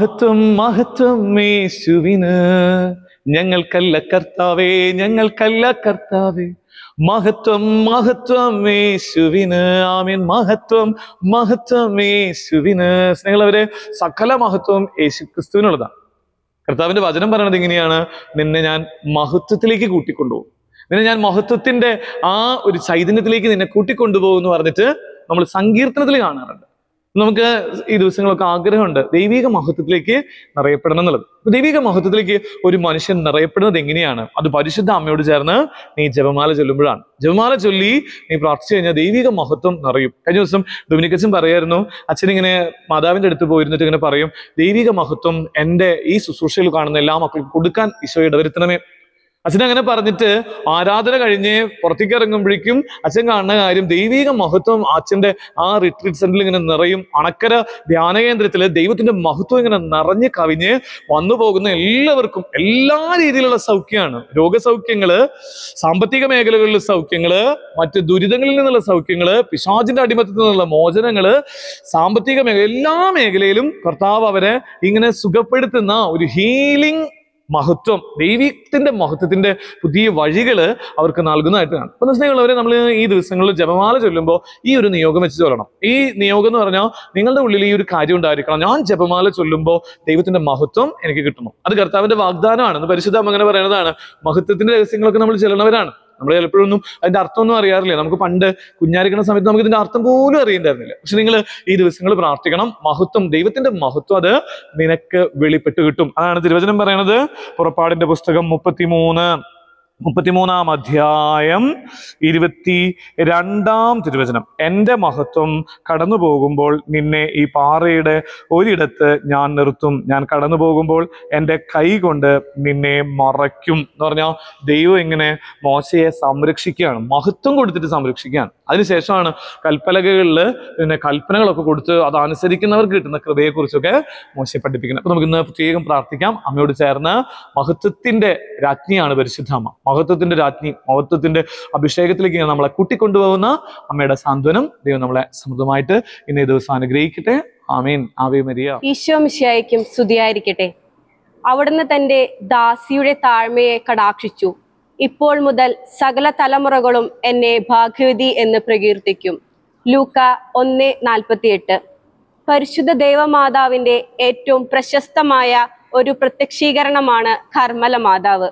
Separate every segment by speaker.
Speaker 1: മഹത്വം മഹത്വം യേശുവിന്. ഞങ്ങൾക്കല്ല കർത്താവേ ഞങ്ങൾക്കല്ല കർത്താവേ. മഹത്വം മഹത്വം യേശുവിന്. ആമീൻ. മഹത്വം മഹത്വം യേശുവിന്. സ്നേഹമുള്ളവരെ സകല മഹത്വം യേശു ക്രിസ്തുവിനുള്ളതാണ് കർത്താവിന്റെ വചനം പറയണത് ഇങ്ങനെയാണ്. നിന്നെ ഞാൻ മഹത്വത്തിലേക്ക് കൂട്ടിക്കൊണ്ടുപോകും. നിന്നെ ഞാൻ മഹത്വത്തിന്റെ ആ ഒരു ചൈതന്യത്തിലേക്ക് നിന്നെ കൂട്ടിക്കൊണ്ടുപോകും എന്ന് പറഞ്ഞിട്ട് നമ്മൾ സങ്കീർത്തനത്തിൽ കാണാറുണ്ട്. നമുക്ക് ഈ ദിവസങ്ങളൊക്കെ ആഗ്രഹമുണ്ട്. ദൈവിക മഹത്വത്തിലേക്ക് നിറയപ്പെടണം എന്നുള്ളത്. ദൈവിക മഹത്വത്തിലേക്ക് ഒരു മനുഷ്യൻ നിറയപ്പെടുന്നത് എങ്ങനെയാണ്? അത് പരിശുദ്ധ അമ്മയോട് ചേർന്ന് നീ ജപമാല ചൊല്ലുമ്പോഴാണ്. ജപമാല ചൊല്ലി നീ പ്രാർത്ഥിച്ചു കഴിഞ്ഞാൽ ദൈവിക മഹത്വം നിറയും. കഴിഞ്ഞ ദിവസം ഡൊമിനിക്കച്ചൻ പറയായിരുന്നു അച്ഛൻ ഇങ്ങനെ മാതാവിന്റെ അടുത്ത് പോയിരുന്നിട്ട് ഇങ്ങനെ പറയും ദൈവിക മഹത്വം എന്റെ ഈ ശുശ്രൂഷയിൽ കാണുന്ന എല്ലാ മക്കൾക്കും കൊടുക്കാൻ ഈശോ ഇടവരുത്തണമേ. അച്ഛൻ അങ്ങനെ പറഞ്ഞിട്ട് ആരാധന കഴിഞ്ഞ് പുറത്തേക്ക് ഇറങ്ങുമ്പോഴേക്കും അച്ഛൻ കാണുന്ന കാര്യം ദൈവിക മഹത്വം അച്ഛന്റെ ആ റിട്രീറ്റ് സെന്ററിൽ ഇങ്ങനെ നിറയും. അണക്കര ധ്യാന കേന്ദ്രത്തിൽ ദൈവത്തിന്റെ മഹത്വം ഇങ്ങനെ നിറഞ്ഞ് കവിഞ്ഞ് വന്നു പോകുന്ന എല്ലാവർക്കും എല്ലാ രീതിയിലുള്ള സൗഖ്യമാണ്. രോഗസൗഖ്യങ്ങൾ സാമ്പത്തിക മേഖലകളിലെ സൗഖ്യങ്ങൾ മറ്റ് ദുരിതങ്ങളിൽ നിന്നുള്ള സൗഖ്യങ്ങൾ പിശാചിന്റെ അടിമത്തത്തിൽ നിന്നുള്ള മോചനങ്ങൾ സാമ്പത്തിക മേഖല എല്ലാ മേഖലയിലും കർത്താവ് അവരെ ഇങ്ങനെ സുഖപ്പെടുത്തുന്ന ഒരു ഹീലിംഗ് മഹത്വം ദൈവത്തിന്റെ മഹത്വത്തിന്റെ പുതിയ വഴികൾ അവർക്ക് നൽകുന്നതായിട്ട് കാണും അപ്പൊ സ്നേഹമുള്ളവരെ നമ്മൾ ഈ ദിവസങ്ങളിൽ ജപമാല ചൊല്ലുമ്പോൾ ഈ ഒരു നിയോഗം വെച്ച് ചൊല്ലണം. ഈ നിയോഗം എന്ന് പറഞ്ഞാൽ നിങ്ങളുടെ ഉള്ളിൽ ഈ ഒരു കാര്യം ഉണ്ടായിരിക്കണം. ഞാൻ ജപമാല ചൊല്ലുമ്പോൾ ദൈവത്തിന്റെ മഹത്വം എനിക്ക് കിട്ടണം. അത് കർത്താവിന്റെ വാഗ്ദാനമാണ്. പരിശുദ്ധം അങ്ങനെ പറയുന്നതാണ് മഹത്വത്തിന്റെ രഹസ്യങ്ങളൊക്കെ നമ്മൾ ചെല്ലണവരാണ്. നമ്മൾ ചിലപ്പോഴൊന്നും അതിന്റെ അർത്ഥമൊന്നും അറിയാറില്ല. നമുക്ക് പണ്ട് കുഞ്ഞായിരിക്കുന്ന സമയത്ത് നമുക്ക് ഇതിന്റെ അർത്ഥം പോലും അറിയണ്ടായിരുന്നില്ല. പക്ഷെ നിങ്ങൾ ഈ ദിവസങ്ങൾ പ്രാർത്ഥിക്കണം. മഹത്വം ദൈവത്തിന്റെ മഹത്വം അത് നിനക്ക് വെളിപ്പെട്ട് കിട്ടും. അതാണ് തിരുവചനം പറയണത്. പുറപ്പാടിന്റെ പുസ്തകം മുപ്പത്തിമൂന്ന്. മുപ്പത്തിമൂന്നാം അധ്യായം ഇരുപത്തി രണ്ടാം തിരുവചനം. എന്റെ മഹത്വം കടന്നു പോകുമ്പോൾ നിന്നെ ഈ പാറയുടെ ഒരിടത്ത് ഞാൻ നിർത്തും. ഞാൻ കടന്നു പോകുമ്പോൾ എന്റെ കൈ കൊണ്ട് നിന്നെ മറയ്ക്കും. എന്ന് പറഞ്ഞാൽ ദൈവം എങ്ങനെ മോശയെ സംരക്ഷിക്കുകയാണ്. മഹത്വം കൊടുത്തിട്ട് സംരക്ഷിക്കുകയാണ്. അതിനുശേഷമാണ് കൽപ്പലകകളിൽ പിന്നെ കൽപ്പനകളൊക്കെ കൊടുത്ത് അത് അനുസരിക്കുന്നവർക്ക് കിട്ടുന്ന കൃപയെക്കുറിച്ചൊക്കെ മോശയെ പഠിപ്പിക്കുന്നത്. അപ്പോൾ നമുക്ക് ഇന്ന് പ്രത്യേകം പ്രാർത്ഥിക്കാം. അമ്മയോട് ചേർന്ന് മഹത്വത്തിന്റെ രാജ്ഞിയാണ് പരിശുദ്ധാമ്മ മഹത്വത്തിന്റെ രാജ്ഞി മഹത്വത്തിന്റെ അഭിഷേകത്തിലേക്ക് നമ്മളെ കൂട്ടിക്കൊണ്ടുപോകുന്ന അമ്മയുടെ സാന്ത്വനം ദൈവം നമ്മളെ സമൃദ്ധമായിട്ട് ഇന്നേ ദിവസം അനുഗ്രഹിക്കട്ടെ. ആമീൻ. Ave Maria.
Speaker 2: ഈശോ മിശിയായിരിക്കും സ്തുതിയായിരിക്കട്ടെ. അവിടുന്ന് തന്റെ ദാസിയുടെ താഴ്മയെ കടാക്ഷിച്ചു. ഇപ്പോൾ മുതൽ സകല തലമുറകളും എന്നെ ഭാഗ്യവതി എന്ന് പ്രകീർത്തിക്കും. ലൂക്ക ഒന്ന് നാൽപ്പത്തിയെട്ട്. പരിശുദ്ധ ദേവമാതാവിന്റെ ഏറ്റവും പ്രശസ്തമായ ഒരു പ്രത്യക്ഷീകരണമാണ് കർമ്മല മാതാവ്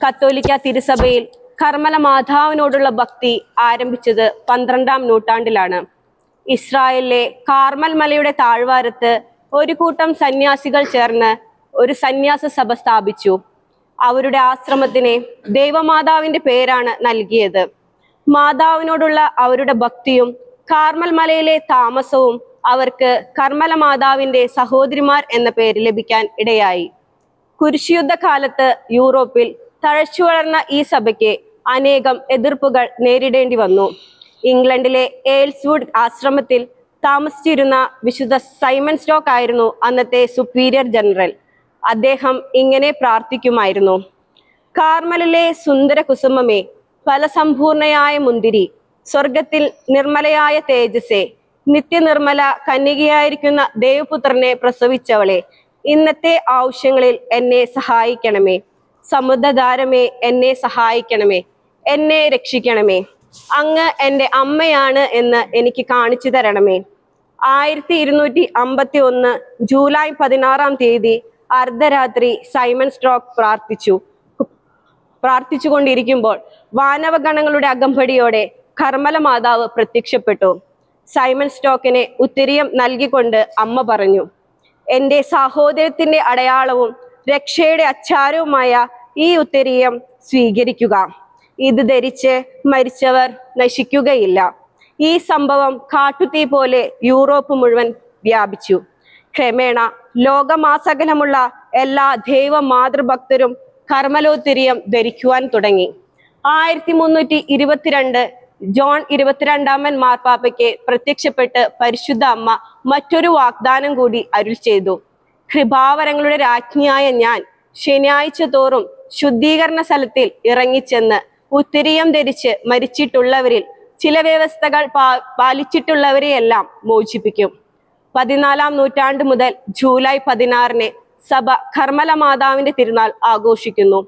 Speaker 2: കത്തോലിക്ക തിരുസഭയിൽ കർമ്മല മാതാവിനോടുള്ള ഭക്തി ആരംഭിച്ചത് പന്ത്രണ്ടാം നൂറ്റാണ്ടിലാണ്. ഇസ്രായേലിലെ കാർമൽ മലയുടെ താഴ്വാരത്ത് ഒരു കൂട്ടം സന്യാസികൾ ചേർന്ന് ഒരു സന്യാസ സഭ സ്ഥാപിച്ചു. അവരുടെ ആശ്രമത്തിന് ദൈവമാതാവിന്റെ പേരാണ് നൽകിയത്. മാതാവിനോടുള്ള അവരുടെ ഭക്തിയും കാർമൽ മലയിലെ താമസവും അവർക്ക് കർമ്മല മാതാവിന്റെ സഹോദരിമാർ എന്ന പേര് ലഭിക്കാൻ ഇടയായി. കുരിശുയുദ്ധ കാലത്ത് യൂറോപ്പിൽ തഴച്ചു വളർന്ന ഈ സഭയ്ക്ക് അനേകം എതിർപ്പുകൾ നേരിടേണ്ടി വന്നു. ഇംഗ്ലണ്ടിലെ എയിൽസ്വുഡ് ആശ്രമത്തിൽ താമസിച്ചിരുന്ന വിശുദ്ധ സൈമൺ സ്റ്റോക്ക് ആയിരുന്നു അന്നത്തെ സുപ്പീരിയർ ജനറൽ. അദ്ദേഹം ഇങ്ങനെ പ്രാർത്ഥിക്കുമായിരുന്നു. കാർമലിലെ സുന്ദര കുസുമമേ ഫലസമ്പൂർണയായ മുന്തിരി സ്വർഗത്തിൽ നിർമ്മലയായ തേജസ്സെ നിത്യനിർമ്മല കന്യകയായിരിക്കുന്ന ദേവപുത്രനെ പ്രസവിച്ചവളെ ഇന്നത്തെ ആവശ്യങ്ങളിൽ എന്നെ സഹായിക്കണമേ. സമുദ്രധാരമേ എന്നെ സഹായിക്കണമേ എന്നെ രക്ഷിക്കണമേ. അങ്ങ് എന്റെ അമ്മയാണ് എന്ന് എനിക്ക് കാണിച്ചു തരണമേ. ആയിരത്തി ഇരുന്നൂറ്റി അമ്പത്തി ഒന്ന് ജൂലൈ പതിനാറാം തീയതി അർദ്ധരാത്രി സൈമൺ സ്ട്രോക്ക് പ്രാർത്ഥിച്ചു. പ്രാർത്ഥിച്ചുകൊണ്ടിരിക്കുമ്പോൾ വാനവഗണങ്ങളുടെ അകമ്പടിയോടെ കർമ്മല മാതാവ് പ്രത്യക്ഷപ്പെട്ടു. സൈമൺ സ്റ്റോക്കിനെ ഉത്തരീയം നൽകിക്കൊണ്ട് അമ്മ പറഞ്ഞു എന്റെ സഹോദരത്തിന്റെ അടയാളവും രക്ഷയുടെ അച്ചാരവുമായ ഈ ഉത്തരീയം സ്വീകരിക്കുക. ഇത് ധരിച്ച് മരിച്ചവർ നശിക്കുകയില്ല. ഈ സംഭവം കാട്ടുതീ പോലെ യൂറോപ്പ് മുഴുവൻ വ്യാപിച്ചു. ക്രമേണ ലോകമാസകലമുള്ള എല്ലാ ദൈവ മാതൃഭക്തരും കർമ്മലോത്തിരിയം ധരിക്കുവാൻ തുടങ്ങി. ആയിരത്തി മുന്നൂറ്റി ഇരുപത്തിരണ്ട് ജോൺ ഇരുപത്തിരണ്ടാമൻ മാർപ്പാപ്പയ്ക്ക് പ്രത്യക്ഷപ്പെട്ട് പരിശുദ്ധ അമ്മ മറ്റൊരു വാഗ്ദാനം കൂടി അരുൾ ചെയ്തു. കൃപാവരങ്ങളുടെ രാജ്ഞിയായ ഞാൻ ശനിയാഴ്ച തോറും ശുദ്ധീകരണ സ്ഥലത്തിൽ ഇറങ്ങിച്ചെന്ന് ഉത്തിരിയം ധരിച്ച് മരിച്ചിട്ടുള്ളവരിൽ ചില വ്യവസ്ഥകൾ പാലിച്ചിട്ടുള്ളവരെയെല്ലാം മോചിപ്പിക്കും. പതിനാലാം നൂറ്റാണ്ട് മുതൽ ജൂലൈ പതിനാറിന് സഭ കർമ്മല മാതാവിന്റെ തിരുനാൾ ആഘോഷിക്കുന്നു.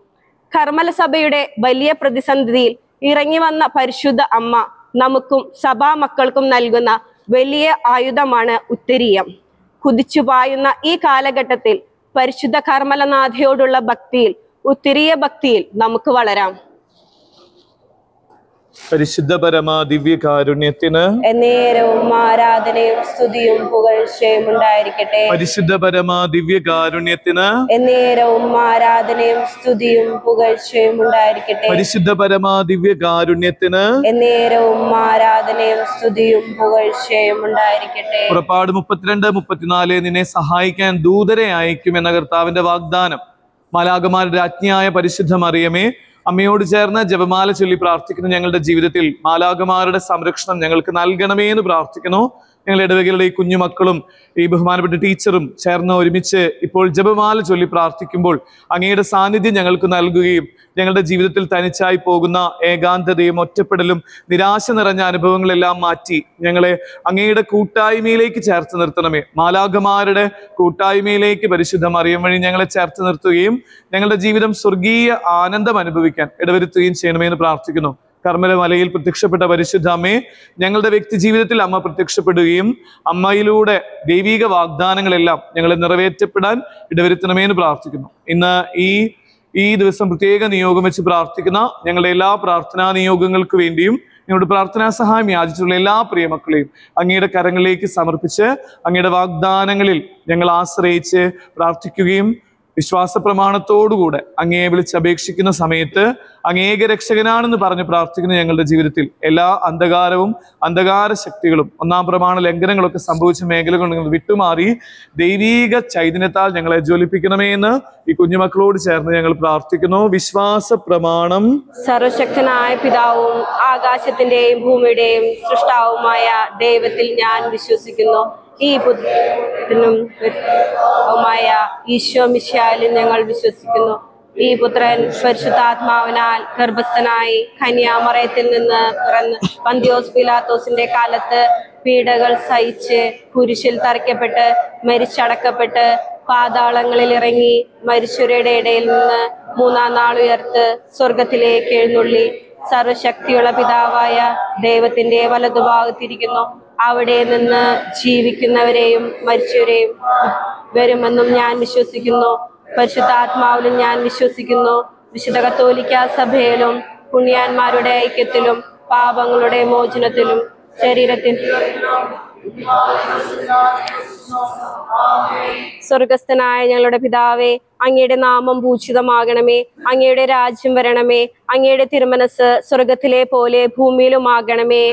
Speaker 2: കർമ്മല സഭയുടെ വലിയ പ്രതിസന്ധിയിൽ ഇറങ്ങി വന്ന പരിശുദ്ധ അമ്മ നമുക്കും സഭാ മക്കൾക്കും നൽകുന്ന വലിയ ആയുധമാണ് ഉത്തരീയം. കുതിച്ചു പായുന്ന ഈ കാലഘട്ടത്തിൽ പരിശുദ്ധ കർമ്മലനാഥയോടുള്ള ഭക്തിയിൽ ഉത്തിരിയ ഭക്തിയിൽ നമുക്ക് വളരാം.
Speaker 1: പരിശുദ്ധ പരമ ദിവ്യകാരുണ്യത്തിന്
Speaker 2: എന്നേരവും ആരാധനയും സ്തുതിയും പുകഴ്ചയും ഉണ്ടായിരിക്കട്ടെ.
Speaker 1: പരിശുദ്ധ പരമ ദിവ്യകാരുണ്യത്തിന്
Speaker 2: എന്നേരവും ആരാധനയും സ്തുതിയും പുകഴ്ചയും ഉണ്ടായിരിക്കട്ടെ.
Speaker 1: പരിശുദ്ധ പരമ ദിവ്യകാരുണ്യത്തിന്
Speaker 2: എന്നേരവും ആരാധനയും സ്തുതിയും പുകഴ്ചയും ഉണ്ടായിരിക്കട്ടെ.
Speaker 1: പുറപ്പാട് മുപ്പത്തിരണ്ട് മുപ്പത്തിനാല് നിന്നെ സഹായിക്കാൻ ദൂതരെ അയക്കും എന്ന കർത്താവിന്റെ വാഗ്ദാനം. മാലാകമാരുടെ രാജ്ഞിയായ പരിശുദ്ധ മറിയമേ അമ്മയോട് ചേർന്ന് ജപമാല ചൊല്ലി പ്രാർത്ഥിക്കുന്ന ഞങ്ങളുടെ ജീവിതത്തിൽ. മാലാഖമാരുടെ സംരക്ഷണം ഞങ്ങൾക്ക് നൽകണമേ എന്ന് പ്രാർത്ഥിക്കുന്നു. ഞങ്ങളുടെ ഇടവകയിലെ ഈ കുഞ്ഞുമക്കളും ഈ ബഹുമാനപ്പെട്ട ടീച്ചറും ചേർന്ന് ഒരുമിച്ച് ഇപ്പോൾ ജപമാല ചൊല്ലി പ്രാർത്ഥിക്കുമ്പോൾ അങ്ങയുടെ സാന്നിധ്യം ഞങ്ങൾക്ക് നൽകുകയും ഞങ്ങളുടെ ജീവിതത്തിൽ തനിച്ചായി പോകുന്ന ഏകാന്തതയും ഒറ്റപ്പെടലും നിരാശ നിറഞ്ഞ അനുഭവങ്ങളെല്ലാം മാറ്റി ഞങ്ങളെ അങ്ങയുടെ കൂട്ടായ്മയിലേക്ക് ചേർത്ത് നിർത്തണമേ. മാലാഖമാരുടെ കൂട്ടായ്മയിലേക്ക് പരിശുദ്ധ മറിയം വഴി ഞങ്ങളെ ചേർത്ത് നിർത്തുകയും ഞങ്ങളുടെ ജീവിതം സ്വർഗീയ ആനന്ദം അനുഭവിക്കാൻ ഇടവരുത്തുകയും ചെയ്യണമേ എന്ന് പ്രാർത്ഥിക്കുന്നു. കർമ്മല മലയിൽ പ്രത്യക്ഷപ്പെട്ട പരിശുദ്ധ അമ്മയെ ഞങ്ങളുടെ വ്യക്തി ജീവിതത്തിൽ അമ്മ പ്രത്യക്ഷപ്പെടുകയും അമ്മയിലൂടെ ദൈവീക വാഗ്ദാനങ്ങളെല്ലാം ഞങ്ങളെ നിറവേറ്റപ്പെടാൻ ഇടവരുത്തണമേ എന്ന് പ്രാർത്ഥിക്കുന്നു. ഇന്ന് ഈ ഈ ദിവസം പ്രത്യേക നിയോഗം വെച്ച് പ്രാർത്ഥിക്കുന്ന ഞങ്ങളുടെ എല്ലാ പ്രാർത്ഥനാ നിയോഗങ്ങൾക്ക് വേണ്ടിയും ഞങ്ങളുടെ പ്രാർത്ഥനാ സഹായം യാചിച്ചിട്ടുള്ള എല്ലാ പ്രിയമക്കളെയും അങ്ങയുടെ കരങ്ങളിലേക്ക് സമർപ്പിച്ച് അങ്ങയുടെ വാഗ്ദാനങ്ങളിൽ ഞങ്ങൾ ആശ്രയിച്ച് പ്രാർത്ഥിക്കുകയും വിശ്വാസ പ്രമാണത്തോടുകൂടെ അങ്ങയെ വിളിച്ചപേക്ഷിക്കുന്ന സമയത്ത് അങ്ങേക രക്ഷകനാണെന്ന് പറഞ്ഞ് പ്രാർത്ഥിക്കുന്ന ഞങ്ങളുടെ ജീവിതത്തിൽ എല്ലാ അന്ധകാരവും അന്ധകാര ശക്തികളും ഒന്നാം പ്രമാണ ലംഘനങ്ങളൊക്കെ സംഭവിച്ച മേഖലകൾ വിട്ടുമാറി ദൈവീക ചൈതന്യത്താൽ ഞങ്ങളെ ജ്വലിപ്പിക്കണമേ എന്ന് ഈ കുഞ്ഞുമക്കളോട് ചേർന്ന് ഞങ്ങൾ പ്രാർത്ഥിക്കുന്നു. വിശ്വാസ പ്രമാണം
Speaker 2: സർവശക്തനായ പിതാവും ആകാശത്തിന്റെയും ഭൂമിയുടെയും സൃഷ്ടാവുമായ ദൈവത്തിൽ ഞാൻ വിശ്വസിക്കുന്നു. ഈ പുത്രനും മായ ഈശോ മിശാലും ഞങ്ങൾ വിശ്വസിക്കുന്നു. ഈ പുത്രൻ പരിശുദ്ധാത്മാവിനാൽ ഗർഭസ്ഥനായി കന്യാമറയത്തിൽ നിന്ന് പിറന്ന് പന്തിയോസ് പിലാത്തോസിന്റെ കാലത്ത് പീഡകൾ സഹിച്ച് കുരിശിൽ തറയ്ക്കപ്പെട്ട് മരിച്ചടക്കപ്പെട്ട് പാതാളങ്ങളിൽ ഇറങ്ങി മരിച്ചവരുടെ ഇടയിൽ നിന്ന് മൂന്നാം നാൾ ഉയർത്ത് സ്വർഗത്തിലേക്ക് എഴുന്നള്ളി. സർവശക്തിയുള്ള പിതാവായ ദൈവത്തിന്റെ വലതുഭാഗത്തിരിക്കുന്നു. അവിടെ നിന്ന് ജീവിക്കുന്നവരെയും മരിച്ചവരെയും വരുമെന്നും ഞാൻ വിശ്വസിക്കുന്നു. പരിശുദ്ധാത്മാവിലും ഞാൻ വിശ്വസിക്കുന്നു. വിശുദ്ധ കത്തോലിക്ക സഭയിലും പുണ്യാന്മാരുടെ ഐക്യത്തിലും പാപങ്ങളുടെ മോചനത്തിലും ശരീരത്തിൽ സ്വർഗസ്ഥനായ ഞങ്ങളുടെ പിതാവേ അങ്ങയുടെ നാമം ഭൂഷിതമാകണമേ അങ്ങയുടെ രാജ്യം വരണമേ. അങ്ങയുടെ തിരുമനസ് സ്വർഗത്തിലെ പോലെ ഭൂമിയിലുമാകണമേ.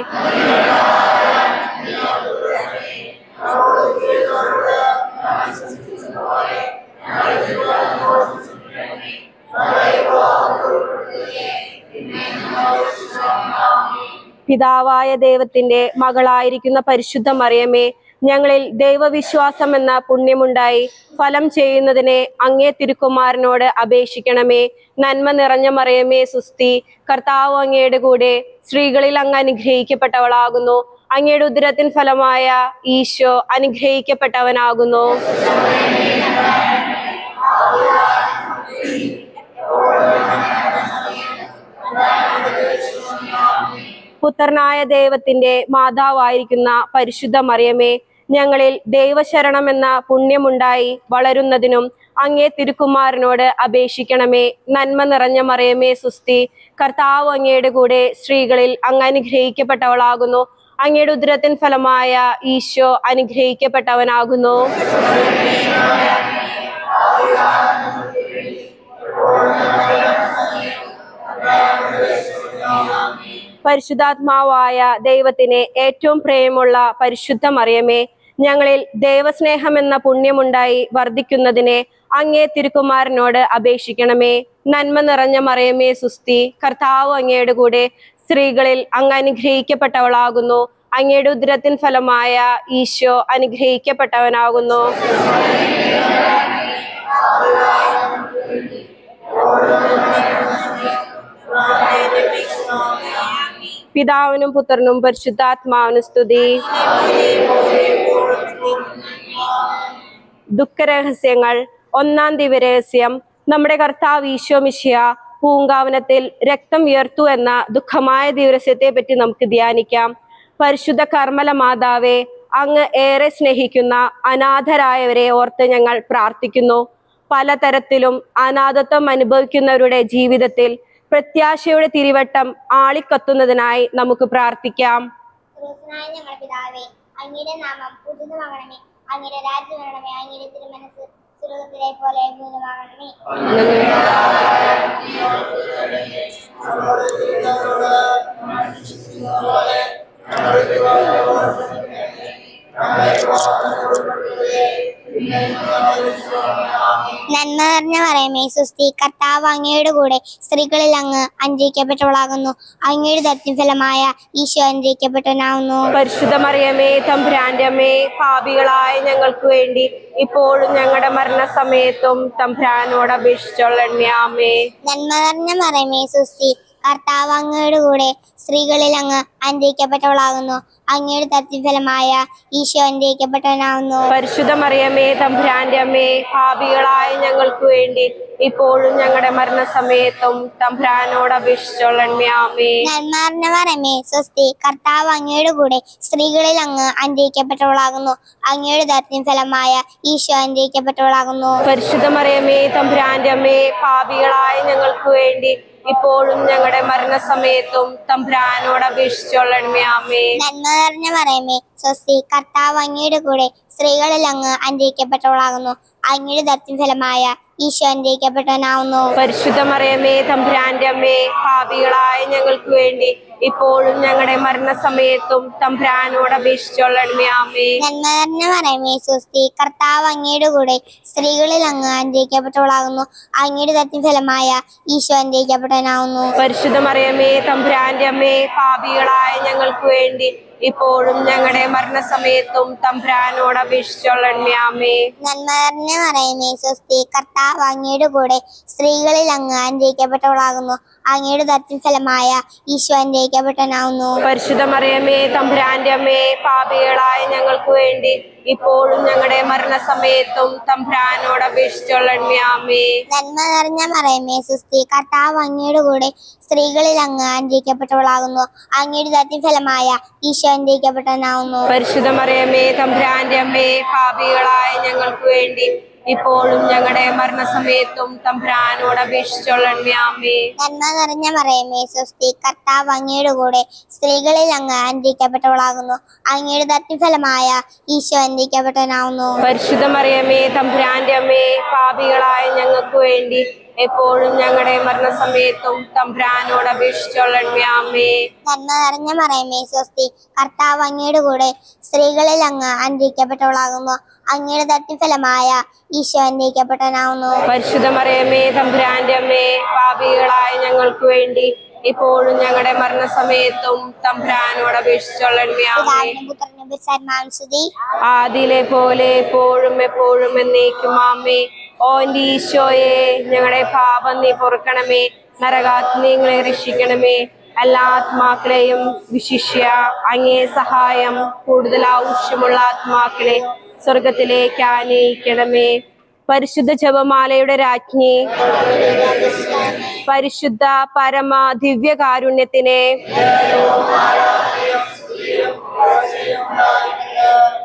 Speaker 2: പിതാവായ ദൈവത്തിന്റെ മകളായിരിക്കുന്ന പരിശുദ്ധ മറിയമേ ഞങ്ങളിൽ ദൈവവിശ്വാസം എന്ന പുണ്യമുണ്ടായി ഫലം ചെയ്യുന്നതിനെ അങ്ങേ തിരുക്കുമാരനോട് അപേക്ഷിക്കണമേ. നന്മ നിറഞ്ഞ മറിയമേ സുസ്തി കർത്താവ് അങ്ങയുടെ കൂടെ സ്ത്രീകളിൽ അങ്ങ് അനുഗ്രഹിക്കപ്പെട്ടവളാകുന്നു. അങ്ങയുടെ ഉദരത്തിൻ ഫലമായ ഈശോ അനുഗ്രഹിക്കപ്പെട്ടവനാകുന്നു. പുത്രനായ ദൈവത്തിന്റെ മാതാവായിരിക്കുന്ന പരിശുദ്ധ മറിയമേ ഞങ്ങളിൽ ദൈവശരണം എന്ന പുണ്യമുണ്ടായി വളരുന്നതിനും അങ്ങേ തിരുക്കുമാരനോട് അപേക്ഷിക്കണമേ. നന്മ നിറഞ്ഞ മറിയമേ സുസ്തി കർത്താവ് അങ്ങയുടെ കൂടെ സ്ത്രീകളിൽ അങ്ങ് അനുഗ്രഹിക്കപ്പെട്ടവളാകുന്നു. അങ്ങയുടെ ഉദരത്തിൻ ഫലമായ ഈശോ അനുഗ്രഹിക്കപ്പെട്ടവനാകുന്നു. പരിശുദ്ധാത്മാവായ ദൈവത്തിന് ഏറ്റവും പ്രിയമുള്ള പരിശുദ്ധ മറിയമേ ഞങ്ങളിൽ ദൈവസ്നേഹം എന്ന പുണ്യമുണ്ടായി വർദ്ധിക്കുന്നതിനെ അങ്ങേ തിരുക്കുമാരനോട് അപേക്ഷിക്കണമേ. നന്മ നിറഞ്ഞ മറിയമേ സുസ്തി കർത്താവ് അങ്ങയുടെ കൂടെ സ്ത്രീകളിൽ അങ്ങ് അനുഗ്രഹിക്കപ്പെട്ടവളാകുന്നു. അങ്ങയുടെ ഉദരത്തിൻ ഫലമായ ഈശോ അനുഗ്രഹിക്കപ്പെട്ടവനാകുന്നു. പിതാവിനും പുത്രനും പരിശുദ്ധാത്മാവിനും സ്തുതി. ദുഃഖരഹസ്യങ്ങൾ. ഒന്നാം ദിവരഹസ്യം നമ്മുടെ കർത്താവ് ഈശോമിശിയ പൂങ്കാവനത്തിൽ രക്തം ഉയർത്തു എന്ന ദുഃഖമായ ദിവസത്തെ പറ്റി നമുക്ക് ധ്യാനിക്കാം. പരിശുദ്ധ കർമ്മല മാതാവെ അങ്ങ് ഏറെ സ്നേഹിക്കുന്ന അനാഥരായവരെ ഓർത്ത് ഞങ്ങൾ പ്രാർത്ഥിക്കുന്നു. പലതരത്തിലും അനാഥത്വം അനുഭവിക്കുന്നവരുടെ ജീവിതത്തിൽ പ്രത്യാശയുടെ തിരിവട്ടം ആളിക്കത്തുന്നതിനായി നമുക്ക് പ്രാർത്ഥിക്കാം.
Speaker 3: അങ്ങയുടെ നാമം ഉചിതമാകണമേ അങ്ങയുടെ രാജ്യം വരണമേ. അങ്ങയുടെ തിരുമനസ് സ്വർഗത്തിലെ പോലെ ഭൂതമാകണമേ നന്മ നിറഞ്ഞ പറയുമേ സുസ്തി കർത്താവ് അങ്ങയുടെ കൂടെ സ്ത്രീകളിൽ അങ്ങ് അനുഗ്രഹിക്കപ്പെട്ടവളാകുന്നു. അങ്ങയുടെ ദത്തിഫലമായ ഈശോ അനുഗ്രഹിക്കപ്പെട്ടവനാകുന്നു
Speaker 2: പരിശുദ്ധ മറിയമേ തമ്പുരാന്റെ അമ്മേ പാപികളായ ഞങ്ങൾക്ക് വേണ്ടി ഇപ്പോഴും ഞങ്ങളുടെ മരണസമയത്തും തമ്പുരാനോട് അപേക്ഷിച്ചോളണ്യാമേ
Speaker 3: നന്മ നിറഞ്ഞ പറയുമേ സുസ്തി കർത്താവ് അങ്ങയുടെ കൂടെ സ്ത്രീകളിൽ അങ്ങ് അനുഗ്രഹിക്കപ്പെട്ടവളാകുന്നു. അങ്ങയുടെ തത്വഫലമായ ഈശോ അനുഗ്രഹിക്കപ്പെട്ടവനാകുന്നു
Speaker 2: പരിശുദ്ധ മറിയമേ തമ്പുരാന്റെ അമ്മേ ഭാവികളായ ഞങ്ങൾക്ക് വേണ്ടി ഇപ്പോഴും ഞങ്ങളുടെ മരണസമയത്തും തമ്പുരാനോട് അപേക്ഷിച്ചോളണമേ
Speaker 3: സ്വസ്തി കർത്താവ് അങ്ങയുടെ കൂടെ സ്ത്രീകളിൽ അങ്ങ് അനുഗ്രഹിക്കപ്പെട്ടവളാകുന്നു. അങ്ങയുടെ ദത്തിഫലമായ ഈശോ അനുഗ്രഹിക്കപ്പെട്ടവളാകുന്നു.
Speaker 2: പരിശുദ്ധ മറിയമേ തമ്പുരാന്റെ അമ്മേ പാപികളായ ഞങ്ങൾക്ക് വേണ്ടി ഇപ്പോഴും ഞങ്ങളുടെ മരണസമയത്തും തമ്പ്രാനോട്
Speaker 3: നന്മ നിറഞ്ഞ പറയുമേ സ്വസ്തി കർത്താവ് അങ്ങയുടെ കൂടെ സ്ത്രീകളിൽ അങ്ങ് അനുഗ്രഹിക്കപ്പെട്ടവളാകുന്നു. അങ്ങയുടെ ദത്തിഫലമായ ഈശോ അനുഗ്രഹിക്കപ്പെട്ടവനാവുന്നു.
Speaker 2: പരിശുദ്ധ മറിയമേ തമ്പുരാന്റെ അമ്മേ പാപികളായ ഞങ്ങൾക്ക് വേണ്ടി ഇപ്പോഴും ഞങ്ങളുടെ മരണസമയത്തും തമ്പ്രാനോട് അപേക്ഷിച്ചോളണമേ ആമേ.
Speaker 3: നന്മ കർത്താവ് അങ്ങയുടെ കൂടെ സ്ത്രീകളിൽ അങ്ങ് അനുഗ്രഹിക്കപ്പെട്ടവളാകുന്നു. അങ്ങയുടെ ദത്തിഫലമായ ഈശോ അനുഗ്രഹിക്കപ്പെട്ടവനാവുന്നു
Speaker 2: പരിശുദ്ധ മറിയമേ തമ്പ്രാന്റെ അമ്മേ പാപികളായ ഞങ്ങൾക്ക് വേണ്ടി ഇപ്പോഴും ഞങ്ങളുടെ മരണസമയത്തും തമ്പ്രാനോട് അപേക്ഷിച്ചോളണമേ ആമേ.
Speaker 3: നന്മ കർത്താവ് അങ്ങയുടെ കൂടെ സ്ത്രീകളിൽ അങ്ങ് അനുഗ്രഹിക്കപ്പെട്ടവളാകുന്നു. അങ്ങയുടെ ദത്തിഫലമായ ഈശോ അനുഗ്രഹിക്കപ്പെട്ടനാവുന്നു
Speaker 2: പരിശുദ്ധ മറിയമേ തമ്പുരാന്റെ അമ്മേ പാപികളായ ഞങ്ങൾക്ക് വേണ്ടി ഇപ്പോഴും ഞങ്ങളുടെ മരണസമയത്തും തമ്പുരാനോട് അപേക്ഷിച്ചോളണമേ ആമേ.
Speaker 3: നന്മ നിറഞ്ഞ മറയമേ സുസ്തി കർത്താവ് അങ്ങയുടെ കൂടെ സ്ത്രീകളിൽ അങ്ങ് അനുഗ്രഹിക്കപ്പെട്ടവളാകുന്നു അങ്ങയുടെ ദത്തിഫലമായ ഈശോ അനുഗ്രഹിക്കപ്പെട്ടവനാകുന്നു
Speaker 2: പരിശുദ്ധ തമ്പുരാന്റെ അമ്മേ പാപികളായ ഞങ്ങൾക്ക് വേണ്ടി ഇപ്പോഴും ഞങ്ങളുടെ മരണസമയത്തും തമ്പുരാനോട് അപേക്ഷിച്ചോളണമേ
Speaker 3: നന്മ നിറഞ്ഞ മറിയമേ സുസ്തി കർത്താവ് അങ്ങയുടെ കൂടെ സ്ത്രീകളിൽ അങ്ങ് അനുഗ്രഹിക്കപ്പെട്ടവളാകുന്നു. അങ്ങയുടെ ദത്തിഫലമായ ഈശോ അനുഗ്രഹിക്കപ്പെട്ടവനാവുന്നു.
Speaker 2: പരിശുദ്ധ മറിയമേ തമ്പുരാന്റെ അമ്മേ പാപികളായ ഞങ്ങൾക്ക് വേണ്ടി എപ്പോഴും ഞങ്ങളുടെ മരണസമയത്തും തമ്പുരാനോട് അപേക്ഷിച്ചോളണമേ
Speaker 3: നന്മ നിറഞ്ഞ മറിയമേ സ്വസ്തി കർത്താവ് അങ്ങയുടെ കൂടെ സ്ത്രീകളിൽ അങ്ങ് അനുഗ്രഹിക്കപ്പെട്ടവളാകുന്നു. അങ്ങയുടെ തട്ടിഫലമായ ഈശോ അനുഗ്രഹിക്കപ്പെട്ടവനാവുന്നു.
Speaker 2: പരിശുദ്ധ മറിയമേ തമ്പുരാന്റെ അമ്മേ പാപികളായ ഞങ്ങൾക്ക് വേണ്ടി ഇപ്പോഴും ഞങ്ങളുടെ മരണസമയത്തും തമ്പുരാനോട്
Speaker 3: പരിശുദ്ധാത്മാവിനും
Speaker 2: ആദിയിലെ പോലെ എപ്പോഴും എപ്പോഴും എന്നേക്കും ആമേ ഓ എന്റെ ഈശോയെ ഞങ്ങളുടെ പാപം നീ പൊറുക്കണമേ നരകാത്മീയങ്ങളെ രക്ഷിക്കണമേ. എല്ലാ ആത്മാക്കളെയും വിശിഷ്യ അങ്ങേ സഹായം കൂടുതൽ ആവശ്യമുള്ള ആത്മാക്കളെ സ്വർഗത്തിലേക്ക് ആനയിക്കണമേ പരിശുദ്ധ ജപമാലയുടെ രാജ്ഞി. പരിശുദ്ധ പരമ ദിവ്യകാരുണ്യത്തിനെ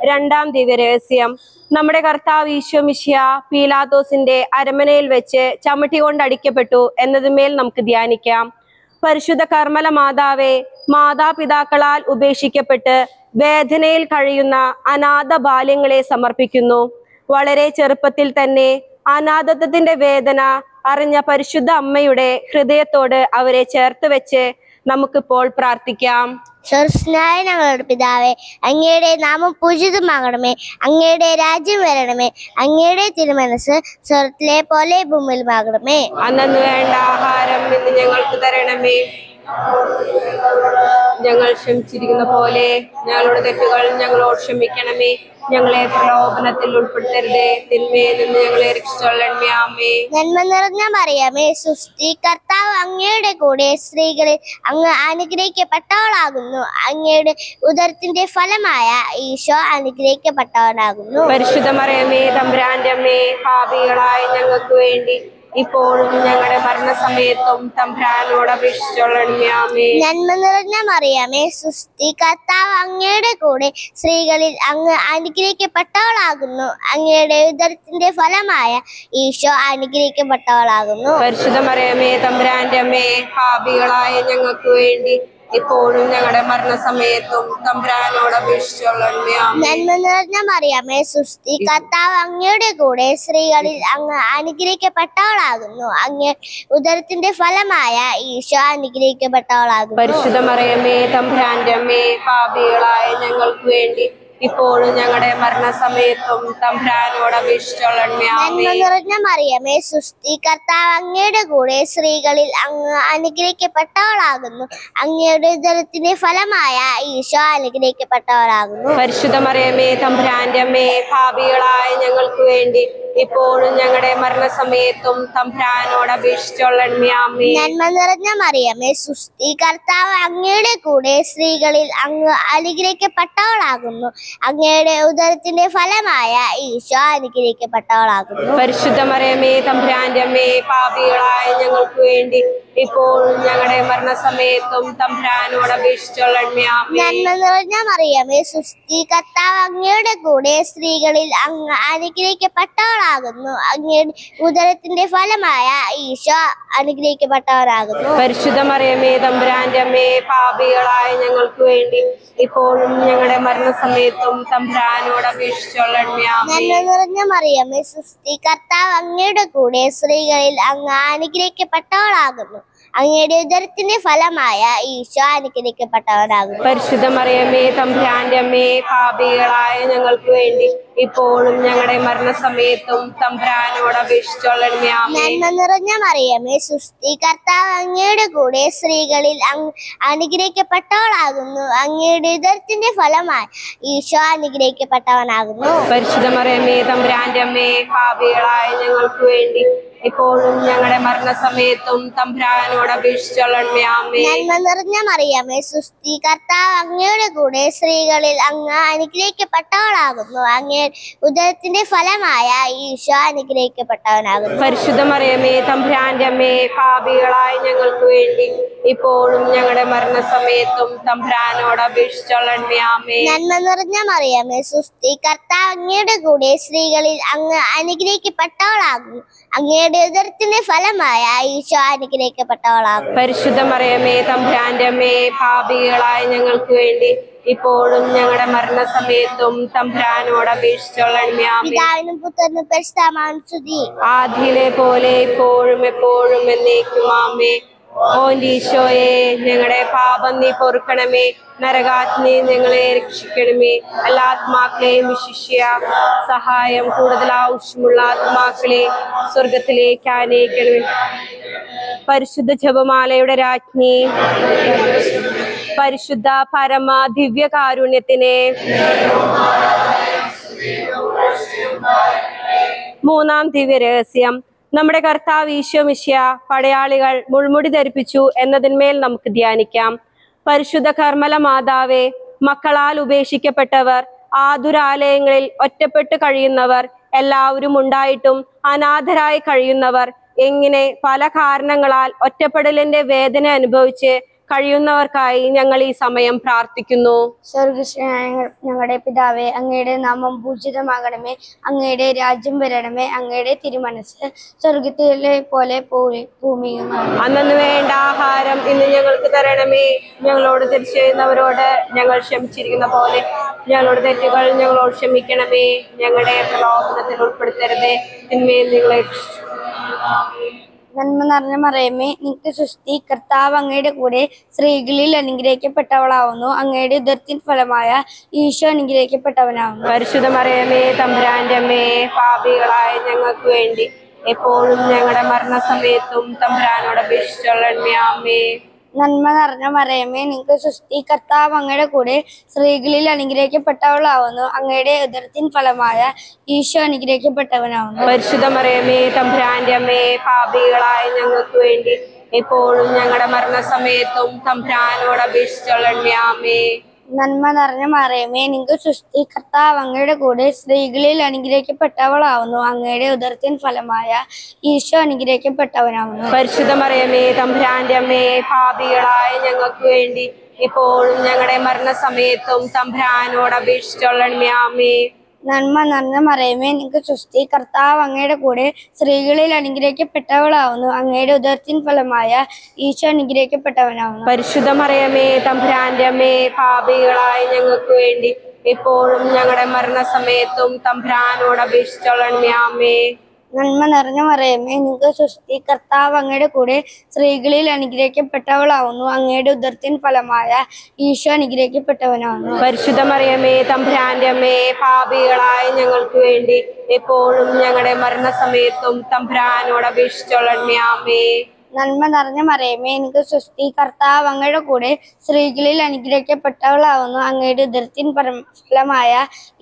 Speaker 2: രണ്ടാം ദിവ്യ രഹസ്യം. നമ്മുടെ കർത്താവ് ഈശോമിഷ്യ പീലാത്തോസിന്റെ അരമനയിൽ വെച്ച് ചമ്മട്ടി കൊണ്ട് അടിക്കപ്പെട്ടു എന്നതുമേൽ നമുക്ക് ധ്യാനിക്കാം. പരിശുദ്ധ കർമ്മല മാതാവെ മാതാപിതാക്കളാൽ ഉപേക്ഷിക്കപ്പെട്ട് വേദനയിൽ കഴിയുന്ന അനാഥ ബാല്യങ്ങളെ സമർപ്പിക്കുന്നു. വളരെ ചെറുപ്പത്തിൽ തന്നെ അനാഥത്വത്തിന്റെ വേദന അറിഞ്ഞ പരിശുദ്ധ അമ്മയുടെ ഹൃദയത്തോട് അവരെ ചേർത്ത് വെച്ച് നമുക്കിപ്പോൾ പ്രാർത്ഥിക്കാം.
Speaker 3: സ്വർസ്നായ ഞങ്ങളുടെ പിതാവേ അങ്ങയുടെ നാമം പൂജിതമാകണമേ. അങ്ങയുടെ രാജ്യം വരണമേ. അങ്ങയുടെ തിരുമനസ് സ്വർത്തിലെ പോലെ ഭൂമിയിലുമാകണമേ.
Speaker 2: അന്നു വേണ്ട ആഹാരം ഇന്ന് ഞങ്ങൾക്ക് തരണമേ. ഞങ്ങൾ ക്ഷമിച്ചിരിക്കുന്ന പോലെ ഞങ്ങളുടെ തെറ്റുകൾ ഞങ്ങളോട് ക്ഷമിക്കണമേ. ഞങ്ങളെ പ്രലോഭനത്തിൽ ഉൾപ്പെടുത്തരുതേ. തിന്മയിൽ നിന്ന് ഞങ്ങളെ രക്ഷിച്ചോളണമേ ആമേ.
Speaker 4: നന്മ നിറഞ്ഞ പറയാമേ സുസ്തി കർത്താവ് അങ്ങയുടെ കൂടെ സ്ത്രീകളെ അങ്ങ് അനുഗ്രഹിക്കപ്പെട്ടവളാകുന്നു. അങ്ങയുടെ ഉദരത്തിന്റെ ഫലമായ ഈശോ അനുഗ്രഹിക്കപ്പെട്ടവനാകുന്നു.
Speaker 2: പരിശുദ്ധമറിയമേ തമ്പുരാന്റെ അമ്മേ പാപികളായ ഞങ്ങൾക്ക് വേണ്ടി ഇപ്പോഴും ഞങ്ങളുടെ ഭരണസമയത്തും തമ്പ്രാനോട് അപേക്ഷിച്ചോളണമേ
Speaker 4: നന്മ നിറഞ്ഞ മറിയമേ സുസ്തി കർത്താവ് അങ്ങയുടെ കൂടെ സ്ത്രീകളിൽ അങ്ങ് അനുഗ്രഹിക്കപ്പെട്ടവളാകുന്നു. അങ്ങയുടെ ഉദരത്തിന്റെ ഫലമായ ഈശോ അനുഗ്രഹിക്കപ്പെട്ടവളാകുന്നു.
Speaker 2: പരിശുദ്ധ മറിയമേ തമ്പുരാന്റെ അമ്മേ പാപികളായ ഞങ്ങൾക്ക് വേണ്ടി ഇപ്പോഴും ഞങ്ങളുടെ മരണസമയത്തും തമ്പുരാനോട്
Speaker 4: നന്മ നിറഞ്ഞ സുസ്തി കർത്താവ് അങ്ങയുടെ കൂടെ സ്ത്രീകളിൽ അങ്ങ് അനുഗ്രഹിക്കപ്പെട്ടവളാകുന്നു. അങ്ങ് ഉദരത്തിന്റെ ഫലമായ ഈശോ അനുഗ്രഹിക്കപ്പെട്ടവളാകുന്നു.
Speaker 2: പരിശുദ്ധ മറിയമേ തമ്പുരാന്റെ അമ്മേ പാപികളായ ഞങ്ങൾക്ക് വേണ്ടി ഇപ്പോഴും ഞങ്ങളുടെ മരണസമയത്തും തമ്പ്രാനോട് അപേക്ഷിച്ചോളണമേ
Speaker 4: മറിയമേ അങ്ങയുടെ കൂടെ സ്ത്രീകളിൽ അങ്ങ് അനുഗ്രഹിക്കപ്പെട്ടവളാകുന്നു. അങ്ങയുടെ ഉദരത്തിന്റെ ഫലമായ ഈശോ അനുഗ്രഹിക്കപ്പെട്ടവളാകുന്നു.
Speaker 2: പരിശുദ്ധ മറിയമേ തമ്പ്രാന്റെ അമ്മേ ഭാവികളായ ഞങ്ങൾക്ക് വേണ്ടി ഇപ്പോഴും ഞങ്ങളുടെ മരണസമയത്തും തമ്പ്രാനോട് അപേക്ഷിച്ചോളണമേ
Speaker 4: നന്മ നിറഞ്ഞ മറിയമേ അങ്ങയുടെ കൂടെ സ്ത്രീകളിൽ അങ്ങ് അനുഗ്രഹിക്കപ്പെട്ടവളാകുന്നു. അങ്ങയുടെ ഉദരത്തിന്റെ ഫലമായ ഈശോ അനുഗ്രഹിക്കപ്പെട്ടവളാകുന്നു.
Speaker 2: പരിശുദ്ധ മറിയമേ തമ്പുരാന്റെ അമ്മേ പാപികളായ ഞങ്ങൾക്ക് വേണ്ടി ഇപ്പോഴും ഞങ്ങളുടെ മരണസമയത്തും തമ്പ്രാനോട്
Speaker 4: മറിയമേ കർത്താവ് അങ്ങയുടെ കൂടെ സ്ത്രീകളിൽ അങ്ങ് അനുഗ്രഹിക്കപ്പെട്ടവളാകുന്നു. അങ്ങയുടെ ഉദരത്തിന്റെ ഫലമായ ഈശോ അനുഗ്രഹിക്കപ്പെട്ടവരാകുന്നു
Speaker 2: പരിശുദ്ധ മറിയമേ തമ്പ്രാന്റെ അമ്മേ പാപികളായ ഞങ്ങൾക്ക് വേണ്ടി ഇപ്പോഴും ഞങ്ങളുടെ മരണസമയത്തും തമ്പ്രാനോട് അപേക്ഷിച്ചോളണമേ ആമേ
Speaker 4: നന്മ നിറഞ്ഞ മറിയമേ സുസ്തി കർത്താവ് അങ്ങയുടെ കൂടെ സ്ത്രീകളിൽ അങ്ങ് അനുഗ്രഹിക്കപ്പെട്ടവളാകുന്നു. അങ്ങയുടെ ഉദരത്തിന്റെ ഫലമായ ഈശോ
Speaker 2: അനുഗ്രഹിക്കപ്പെട്ടവനാകും പരിശുദ്ധമറിയമ്മേ തമ്പുരാന്റെ അമ്മേ പാപികളായ ഞങ്ങൾക്ക് വേണ്ടി ഇപ്പോഴും ഞങ്ങളുടെ മരണസമയത്തും തമ്പ്രാനോട് അപേക്ഷിച്ചോളണമേ
Speaker 4: നിറഞ്ഞ മറിയമേ സുസ്തി കർത്താവ് അങ്ങയുടെ കൂടെ സ്ത്രീകളിൽ അനുഗ്രഹിക്കപ്പെട്ടവളാകുന്നു. അങ്ങയുടെ ഉദരത്തിന്റെ ഫലമായി ഈശോ അനുഗ്രഹിക്കപ്പെട്ടവനാകുന്നു.
Speaker 2: പരിശുദ്ധ മറിയമേ തമ്പ്രാന്റെ അമ്മേ പാപികളായ ഞങ്ങൾക്ക് വേണ്ടി ഇപ്പോഴും ഞങ്ങളുടെ മരണസമയത്തും തമ്പ്രാനോട് അപേക്ഷിച്ചോളണമേ ആമേ
Speaker 4: നന്മ നിറഞ്ഞ മറിയമേ സുസ്തി കർത്താവ് അങ്ങയുടെ കൂടെ സ്ത്രീകളിൽ അങ്ങ് അനുഗ്രഹിക്കപ്പെട്ടവളാകുന്നു. അങ്ങേ ഉദരത്തിന്റെ ഫലമായ ഈശോ അനുഗ്രഹിക്കപ്പെട്ടവനാകുന്നു.
Speaker 2: പരിശുദ്ധ മറിയമേ തമ്പുരാന്റെ അമ്മേ പാപികളായ ഞങ്ങൾക്ക് വേണ്ടി ഇപ്പോഴും ഞങ്ങളുടെ മരണസമയത്തും തമ്പുരാനോട് അപേക്ഷിച്ചോളണമേ
Speaker 4: നന്മ നിറഞ്ഞ മറിയമേ സുസ്തി കർത്താവ് അങ്ങയുടെ കൂടെ സ്ത്രീകളിൽ അങ്ങ് അനുഗ്രഹിക്കപ്പെട്ടവളാകുന്നു. അങ്ങയുടെ ഉദരത്തിന്റെ ഫലമായ ഈശോ അനുഗ്രഹിക്കപ്പെട്ടവളാകുന്നു.
Speaker 2: പരിശുദ്ധ മറിയമേ തമ്പുരാന്റെ അമ്മേ പാപികളായ ഞങ്ങൾക്ക് വേണ്ടി ഇപ്പോഴും ഞങ്ങളുടെ മരണസമയത്തും തമ്പുരാനോട് അപേക്ഷിച്ചോളണമേ ആദ്യയിലെ പോലെ ഇപ്പോഴും എപ്പോഴും എന്നേക്കും ആമേ ഓൻഡീശോയെ ഞങ്ങളുടെ പാപം നീ പൊറുക്കണമേ. നരകാത്മയെ ഞങ്ങളെ രക്ഷിക്കണമേ. എല്ലാ ആത്മാക്കളെയും വിശിഷ്യ സഹായം കൂടുതൽ ആവശ്യമുള്ള ആത്മാക്കളെ സ്വർഗത്തിലേക്ക് ആനയിക്കണമേ. പരിശുദ്ധ ജപമാലയുടെ രാജ്ഞി. പരിശുദ്ധ പരമ ദിവ്യ കാരുണ്യത്തിനെ. മൂന്നാം ദിവ്യ രഹസ്യം. നമ്മുടെ കർത്താവ് ഈശോ പടയാളികൾ മുൾമുടി ധരിപ്പിച്ചു എന്നതിന്മേൽ നമുക്ക് ധ്യാനിക്കാം. പരിശുദ്ധ കർമ്മല മാതാവെ മക്കളാൽ ഉപേക്ഷിക്കപ്പെട്ടവർ ആതുരാലയങ്ങളിൽ ഒറ്റപ്പെട്ട് കഴിയുന്നവർ എല്ലാവരും ഉണ്ടായിട്ടും അനാഥരായി കഴിയുന്നവർ എങ്ങനെ പല കാരണങ്ങളാൽ ഒറ്റപ്പെടലിന്റെ വേദന അനുഭവിച്ച് കഴിയുന്നവർക്കായി ഞങ്ങൾ ഈ സമയം പ്രാർത്ഥിക്കുന്നു.
Speaker 5: സ്വർഗസ്വനായ ഞങ്ങളുടെ പിതാവേ അങ്ങയുടെ നാമം പൂജിതമാകണമേ അങ്ങയുടെ രാജ്യം വരണമേ അങ്ങയുടെ തിരുമനസ് സ്വർഗത്തിലെ പോലെ ഭൂമി- ഭൂമിയുമാണ്
Speaker 2: അന്നു വേണ്ട ആഹാരം ഇന്ന് ഞങ്ങൾക്ക് തരണമേ. ഞങ്ങളോട് ചെയ്യുന്നവരോട് ഞങ്ങൾ ക്ഷമിച്ചിരിക്കുന്ന പോലെ ഞങ്ങളുടെ തെറ്റുകൾ ഞങ്ങളോട് ക്ഷമിക്കണമേ. ഞങ്ങളുടെ പ്രലോഭനത്തിൽ ഉൾപ്പെടുത്തരുതേ. തിന്മയിൽ നിങ്ങളെ.
Speaker 5: നന്മ നിറഞ്ഞ മറിയമേ നിന്റെ സൃഷ്ടി കർത്താവ് അങ്ങയുടെ കൂടെ സ്ത്രീകളിൽ അനുഗ്രഹിക്കപ്പെട്ടവളാവുന്നു. അങ്ങയുടെ ഉദരത്തിൻ ഫലമായ ഈശോ അനുഗ്രഹിക്കപ്പെട്ടവനാവുന്നു.
Speaker 2: പരിശുദ്ധ മറിയമേ തമ്പുരാന്റെ അമ്മേ പാപികളായ ഞങ്ങൾക്ക് വേണ്ടി എപ്പോഴും ഞങ്ങളുടെ മരണസമയത്തും തമ്പുരാനോട് അപേക്ഷിച്ചുള്ള അമ്മേ
Speaker 5: നന്മ നിറഞ്ഞ മറിയമേ നിങ്ങൾക്ക് സൃഷ്ടികർത്താവ് കർത്താവ് അങ്ങയുടെ കൂടെ സ്ത്രീകളിൽ അനുഗ്രഹിക്കപ്പെട്ടവളാവുന്നു. അങ്ങയുടെ ഉദരത്തിൻ ഫലമായ ഈശോ അനുഗ്രഹിക്കപ്പെട്ടവനാവുന്നു.
Speaker 2: പരിശുദ്ധ മറിയമേ തമ്പ്രാന്റെ അമ്മേ പാപികളായ ഞങ്ങൾക്ക് വേണ്ടി എപ്പോഴും ഞങ്ങളുടെ മരണസമയത്തും തമ്പ്രാനോട് അപേക്ഷിച്ചോളണമേ. ആമേ
Speaker 5: നന്മ നിറഞ്ഞ മറിയമേ നിങ്ങൾക്ക് സൃഷ്ടികർത്താവ് കർത്താവ് അങ്ങയുടെ കൂടെ സ്ത്രീകളിൽ അനുഗ്രഹിക്കപ്പെട്ടവളാവുന്നു. അങ്ങയുടെ ഉദർത്തിൻ ഫലമായ ഈശോ അനുഗ്രഹിക്കപ്പെട്ടവനാവുന്നു.
Speaker 2: പരിശുദ്ധ മറിയമേ തമ്പുരാന്റെ അമ്മയെ പാപികളായ ഞങ്ങൾക്ക് വേണ്ടി ഇപ്പോഴും ഞങ്ങളുടെ മരണസമയത്തും തമ്പുരാനോട് അപേക്ഷിച്ചോളണമേ. ആമേ
Speaker 5: നന്മ നിറഞ്ഞ മറയമേ. നിങ്ങൾക്ക് സുസ്തി കർത്താവ് അങ്ങയുടെ കൂടെ സ്ത്രീകളിൽ അനുഗ്രഹിക്കപ്പെട്ടവളാവുന്നു. അങ്ങയുടെ ഉദരത്തിൻ ഫലമായ ഈശോ അനുഗ്രഹിക്കപ്പെട്ടവനാവുന്നു.
Speaker 2: പരിശുദ്ധ മറയമേ തമ്പുരാന്റെ അമ്മേ പാപികളായ ഞങ്ങൾക്ക് വേണ്ടി എപ്പോഴും ഞങ്ങളുടെ മരണസമയത്തും തമ്പുരാനോട് അപേക്ഷിച്ചോളണമേ. ആമേ
Speaker 5: നന്മ നിറഞ്ഞ മറിയമേ. നിങ്ങൾക്ക് സുസ്തി കർത്താവ് അങ്ങയുടെ കൂടെ സ്ത്രീകളിൽ അനുഗ്രഹിക്കപ്പെട്ടവളാവുന്നു. അങ്ങയുടെ ഉദർത്തിൻ ഫലമായ ഈശോ അനുഗ്രഹിക്കപ്പെട്ടവനാവുന്നു.
Speaker 2: പരിശുദ്ധ മറിയമേ തമ്പുരാന്റെ അമ്മേ പാപികളായ ഞങ്ങൾക്ക് വേണ്ടി എപ്പോഴും ഞങ്ങളുടെ മരണസമയത്തും തമ്പുരാനോട് അപേക്ഷിച്ചോളണമേ.
Speaker 5: നന്മ നിറഞ്ഞ മറിയമേ എനിക്ക് സുസ്തി കർത്താവ് അങ്ങയുടെ കൂടെ സ്ത്രീകളിൽ അനുഗ്രഹിക്കപ്പെട്ടവളാവുന്നു. അങ്ങയുടെ ഉദരത്തിൻ പരഫലമായ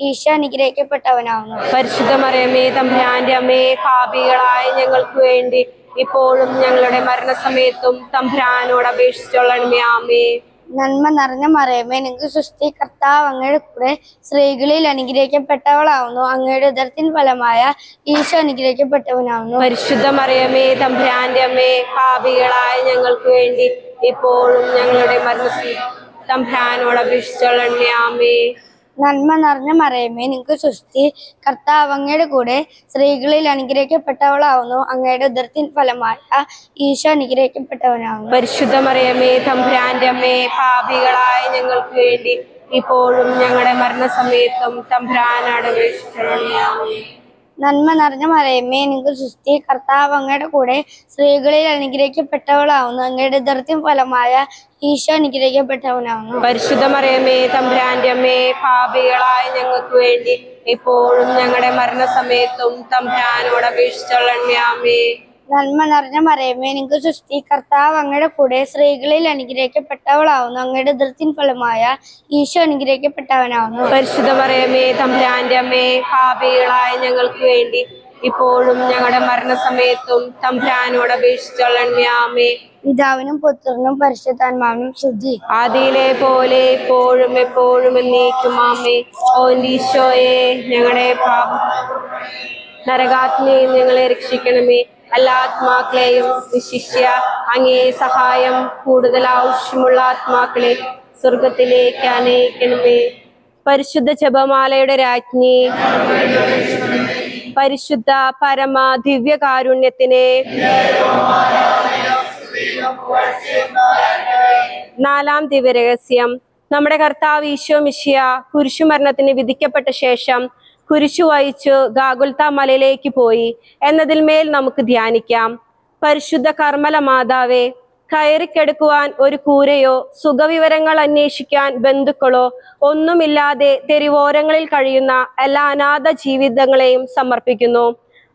Speaker 5: ഈശോ അനുഗ്രഹിക്കപ്പെട്ടവനാവുന്നു.
Speaker 2: പരിശുദ്ധ മറിയമേ തമ്പുരാന്റെ അമ്മേ പാപികളായ ഞങ്ങൾക്ക് വേണ്ടി ഇപ്പോഴും ഞങ്ങളുടെ മരണസമയത്തും തമ്പുരാനോട് അപേക്ഷിച്ചോളണമേ. ആമേ
Speaker 5: നന്മ നിറഞ്ഞ മറിയമേ നിങ്ങൾക്ക് സൃഷ്ടി കർത്താവ് അങ്ങയുടെ കൂടെ സ്ത്രീകളിൽ അനുഗ്രഹിക്കപ്പെട്ടവളാവുന്നു. അങ്ങയുടെ ഉദരത്തിൻ ഫലമായ ഈശോ അനുഗ്രഹിക്കപ്പെട്ടവനാവുന്നു.
Speaker 2: പരിശുദ്ധ മറിയമേ തമ്പുരാന്റെ അമ്മേ പാപികളായ ഞങ്ങൾക്ക് വേണ്ടി ഇപ്പോഴും ഞങ്ങളുടെ മനസ്സിൽ തമ്പുരാനോട് അപേക്ഷിച്ചോളണമേ. ആമേ
Speaker 5: നന്മ നിറഞ്ഞ മറിയമേ. നിങ്ങൾക്ക് സുസ്തി കർത്താവ് അങ്ങയുടെ കൂടെ സ്ത്രീകളിൽ അനുഗ്രഹിക്കപ്പെട്ടവളാവുന്നു. അങ്ങയുടെ ഉദർത്തിൻ ഫലമായ ഈശോ അനുഗ്രഹിക്കപ്പെട്ടവനാവുന്നു.
Speaker 2: പരിശുദ്ധ മറിയമേ തമ്പുരാന്റെ പാപികളായ ഞങ്ങൾക്ക് വേണ്ടി ഇപ്പോഴും ഞങ്ങളുടെ മരണസമയത്തും തമ്പുരാനോട് ആമേ
Speaker 5: നന്മ നിറഞ്ഞ മറയമ്മേ നിങ്ങൾ സൃഷ്ടി കർത്താവ് അങ്ങയുടെ കൂടെ സ്ത്രീകളിൽ അനുഗ്രഹിക്കപ്പെട്ടവളാവുന്നു. അങ്ങയുടെ ദൃത്യം ഫലമായ ഈശോ അനുഗ്രഹിക്കപ്പെട്ടവനാവുന്നു.
Speaker 2: പരിശുദ്ധ മറയമ്മേ തമ്പുരാന്റെ അമ്മേ പാപികളായ ഞങ്ങൾക്ക് വേണ്ടി ഇപ്പോഴും ഞങ്ങളുടെ മരണസമയത്തും തമ്പുരാനോട് അപേക്ഷിച്ചുള്ള ആമേ
Speaker 5: നന്മ നിറഞ്ഞ മറിയമ്മേ നിങ്ങൾക്ക് സൃഷ്ടികർത്താവ് കർത്താവ് അങ്ങയുടെ കൂടെ സ്ത്രീകളിൽ അനുഗ്രഹിക്കപ്പെട്ടവളാവുന്നു. അങ്ങയുടെ ദൃത്തിൻ ഫലമായ ഈശോ അനുഗ്രഹിക്കപ്പെട്ടവനാവുന്നു.
Speaker 2: പരിശുദ്ധ മറിയമേ തമ്പുരാന്റെ അമ്മേ പാപികളായ ഞങ്ങൾക്ക് വേണ്ടി ഇപ്പോഴും ഞങ്ങളുടെ മരണസമയത്തും തമ്പുരാനോട് അപേക്ഷിച്ചോളണമേ ആമേ.
Speaker 5: പിതാവിനും പുത്രനും പരിശുദ്ധാത്മാവിനും ശുദ്ധി
Speaker 2: ആദിയിലെ പോലെ എപ്പോഴും എപ്പോഴും എന്നേക്കും ആമേ. ഈശോയെ ഞങ്ങളുടെ പാപ നരകാത്മയെ ഞങ്ങളെ രക്ഷിക്കണമേ. എല്ലാ ആത്മാക്കളെയും വിശിഷ്യ അങ്ങേ സഹായം കൂടുതൽ ആവശ്യമുള്ള ആത്മാക്കളെ സ്വർഗത്തിലേക്ക് അനയിക്കണമേ പരിശുദ്ധ ജപമാലയുടെ രാജ്ഞി പരിശുദ്ധ പരമ ദിവ്യകാരുണ്യത്തിന് നാലാം ദിവ്യരഹസ്യം നമ്മുടെ കർത്താവ് ഈശോ മിശിയ കുരിശുമരണത്തിന് വിധിക്കപ്പെട്ട ശേഷം കുരിശു വഹിച്ചു ഗാഗുൽത്ത മലയിലേക്ക് പോയി. എന്നതിൽ മേൽ നമുക്ക് ധ്യാനിക്കാം. പരിശുദ്ധ കർമ്മല മാതാവേ കയറിക്കെടുക്കുവാൻ ഒരു കൂരയോ സുഖവിവരങ്ങൾ അന്വേഷിക്കാൻ ബന്ധുക്കളോ ഒന്നുമില്ലാതെ തെരുവോരങ്ങളിൽ കഴിയുന്ന എല്ലാ അനാഥ ജീവിതങ്ങളെയും സമർപ്പിക്കുന്നു.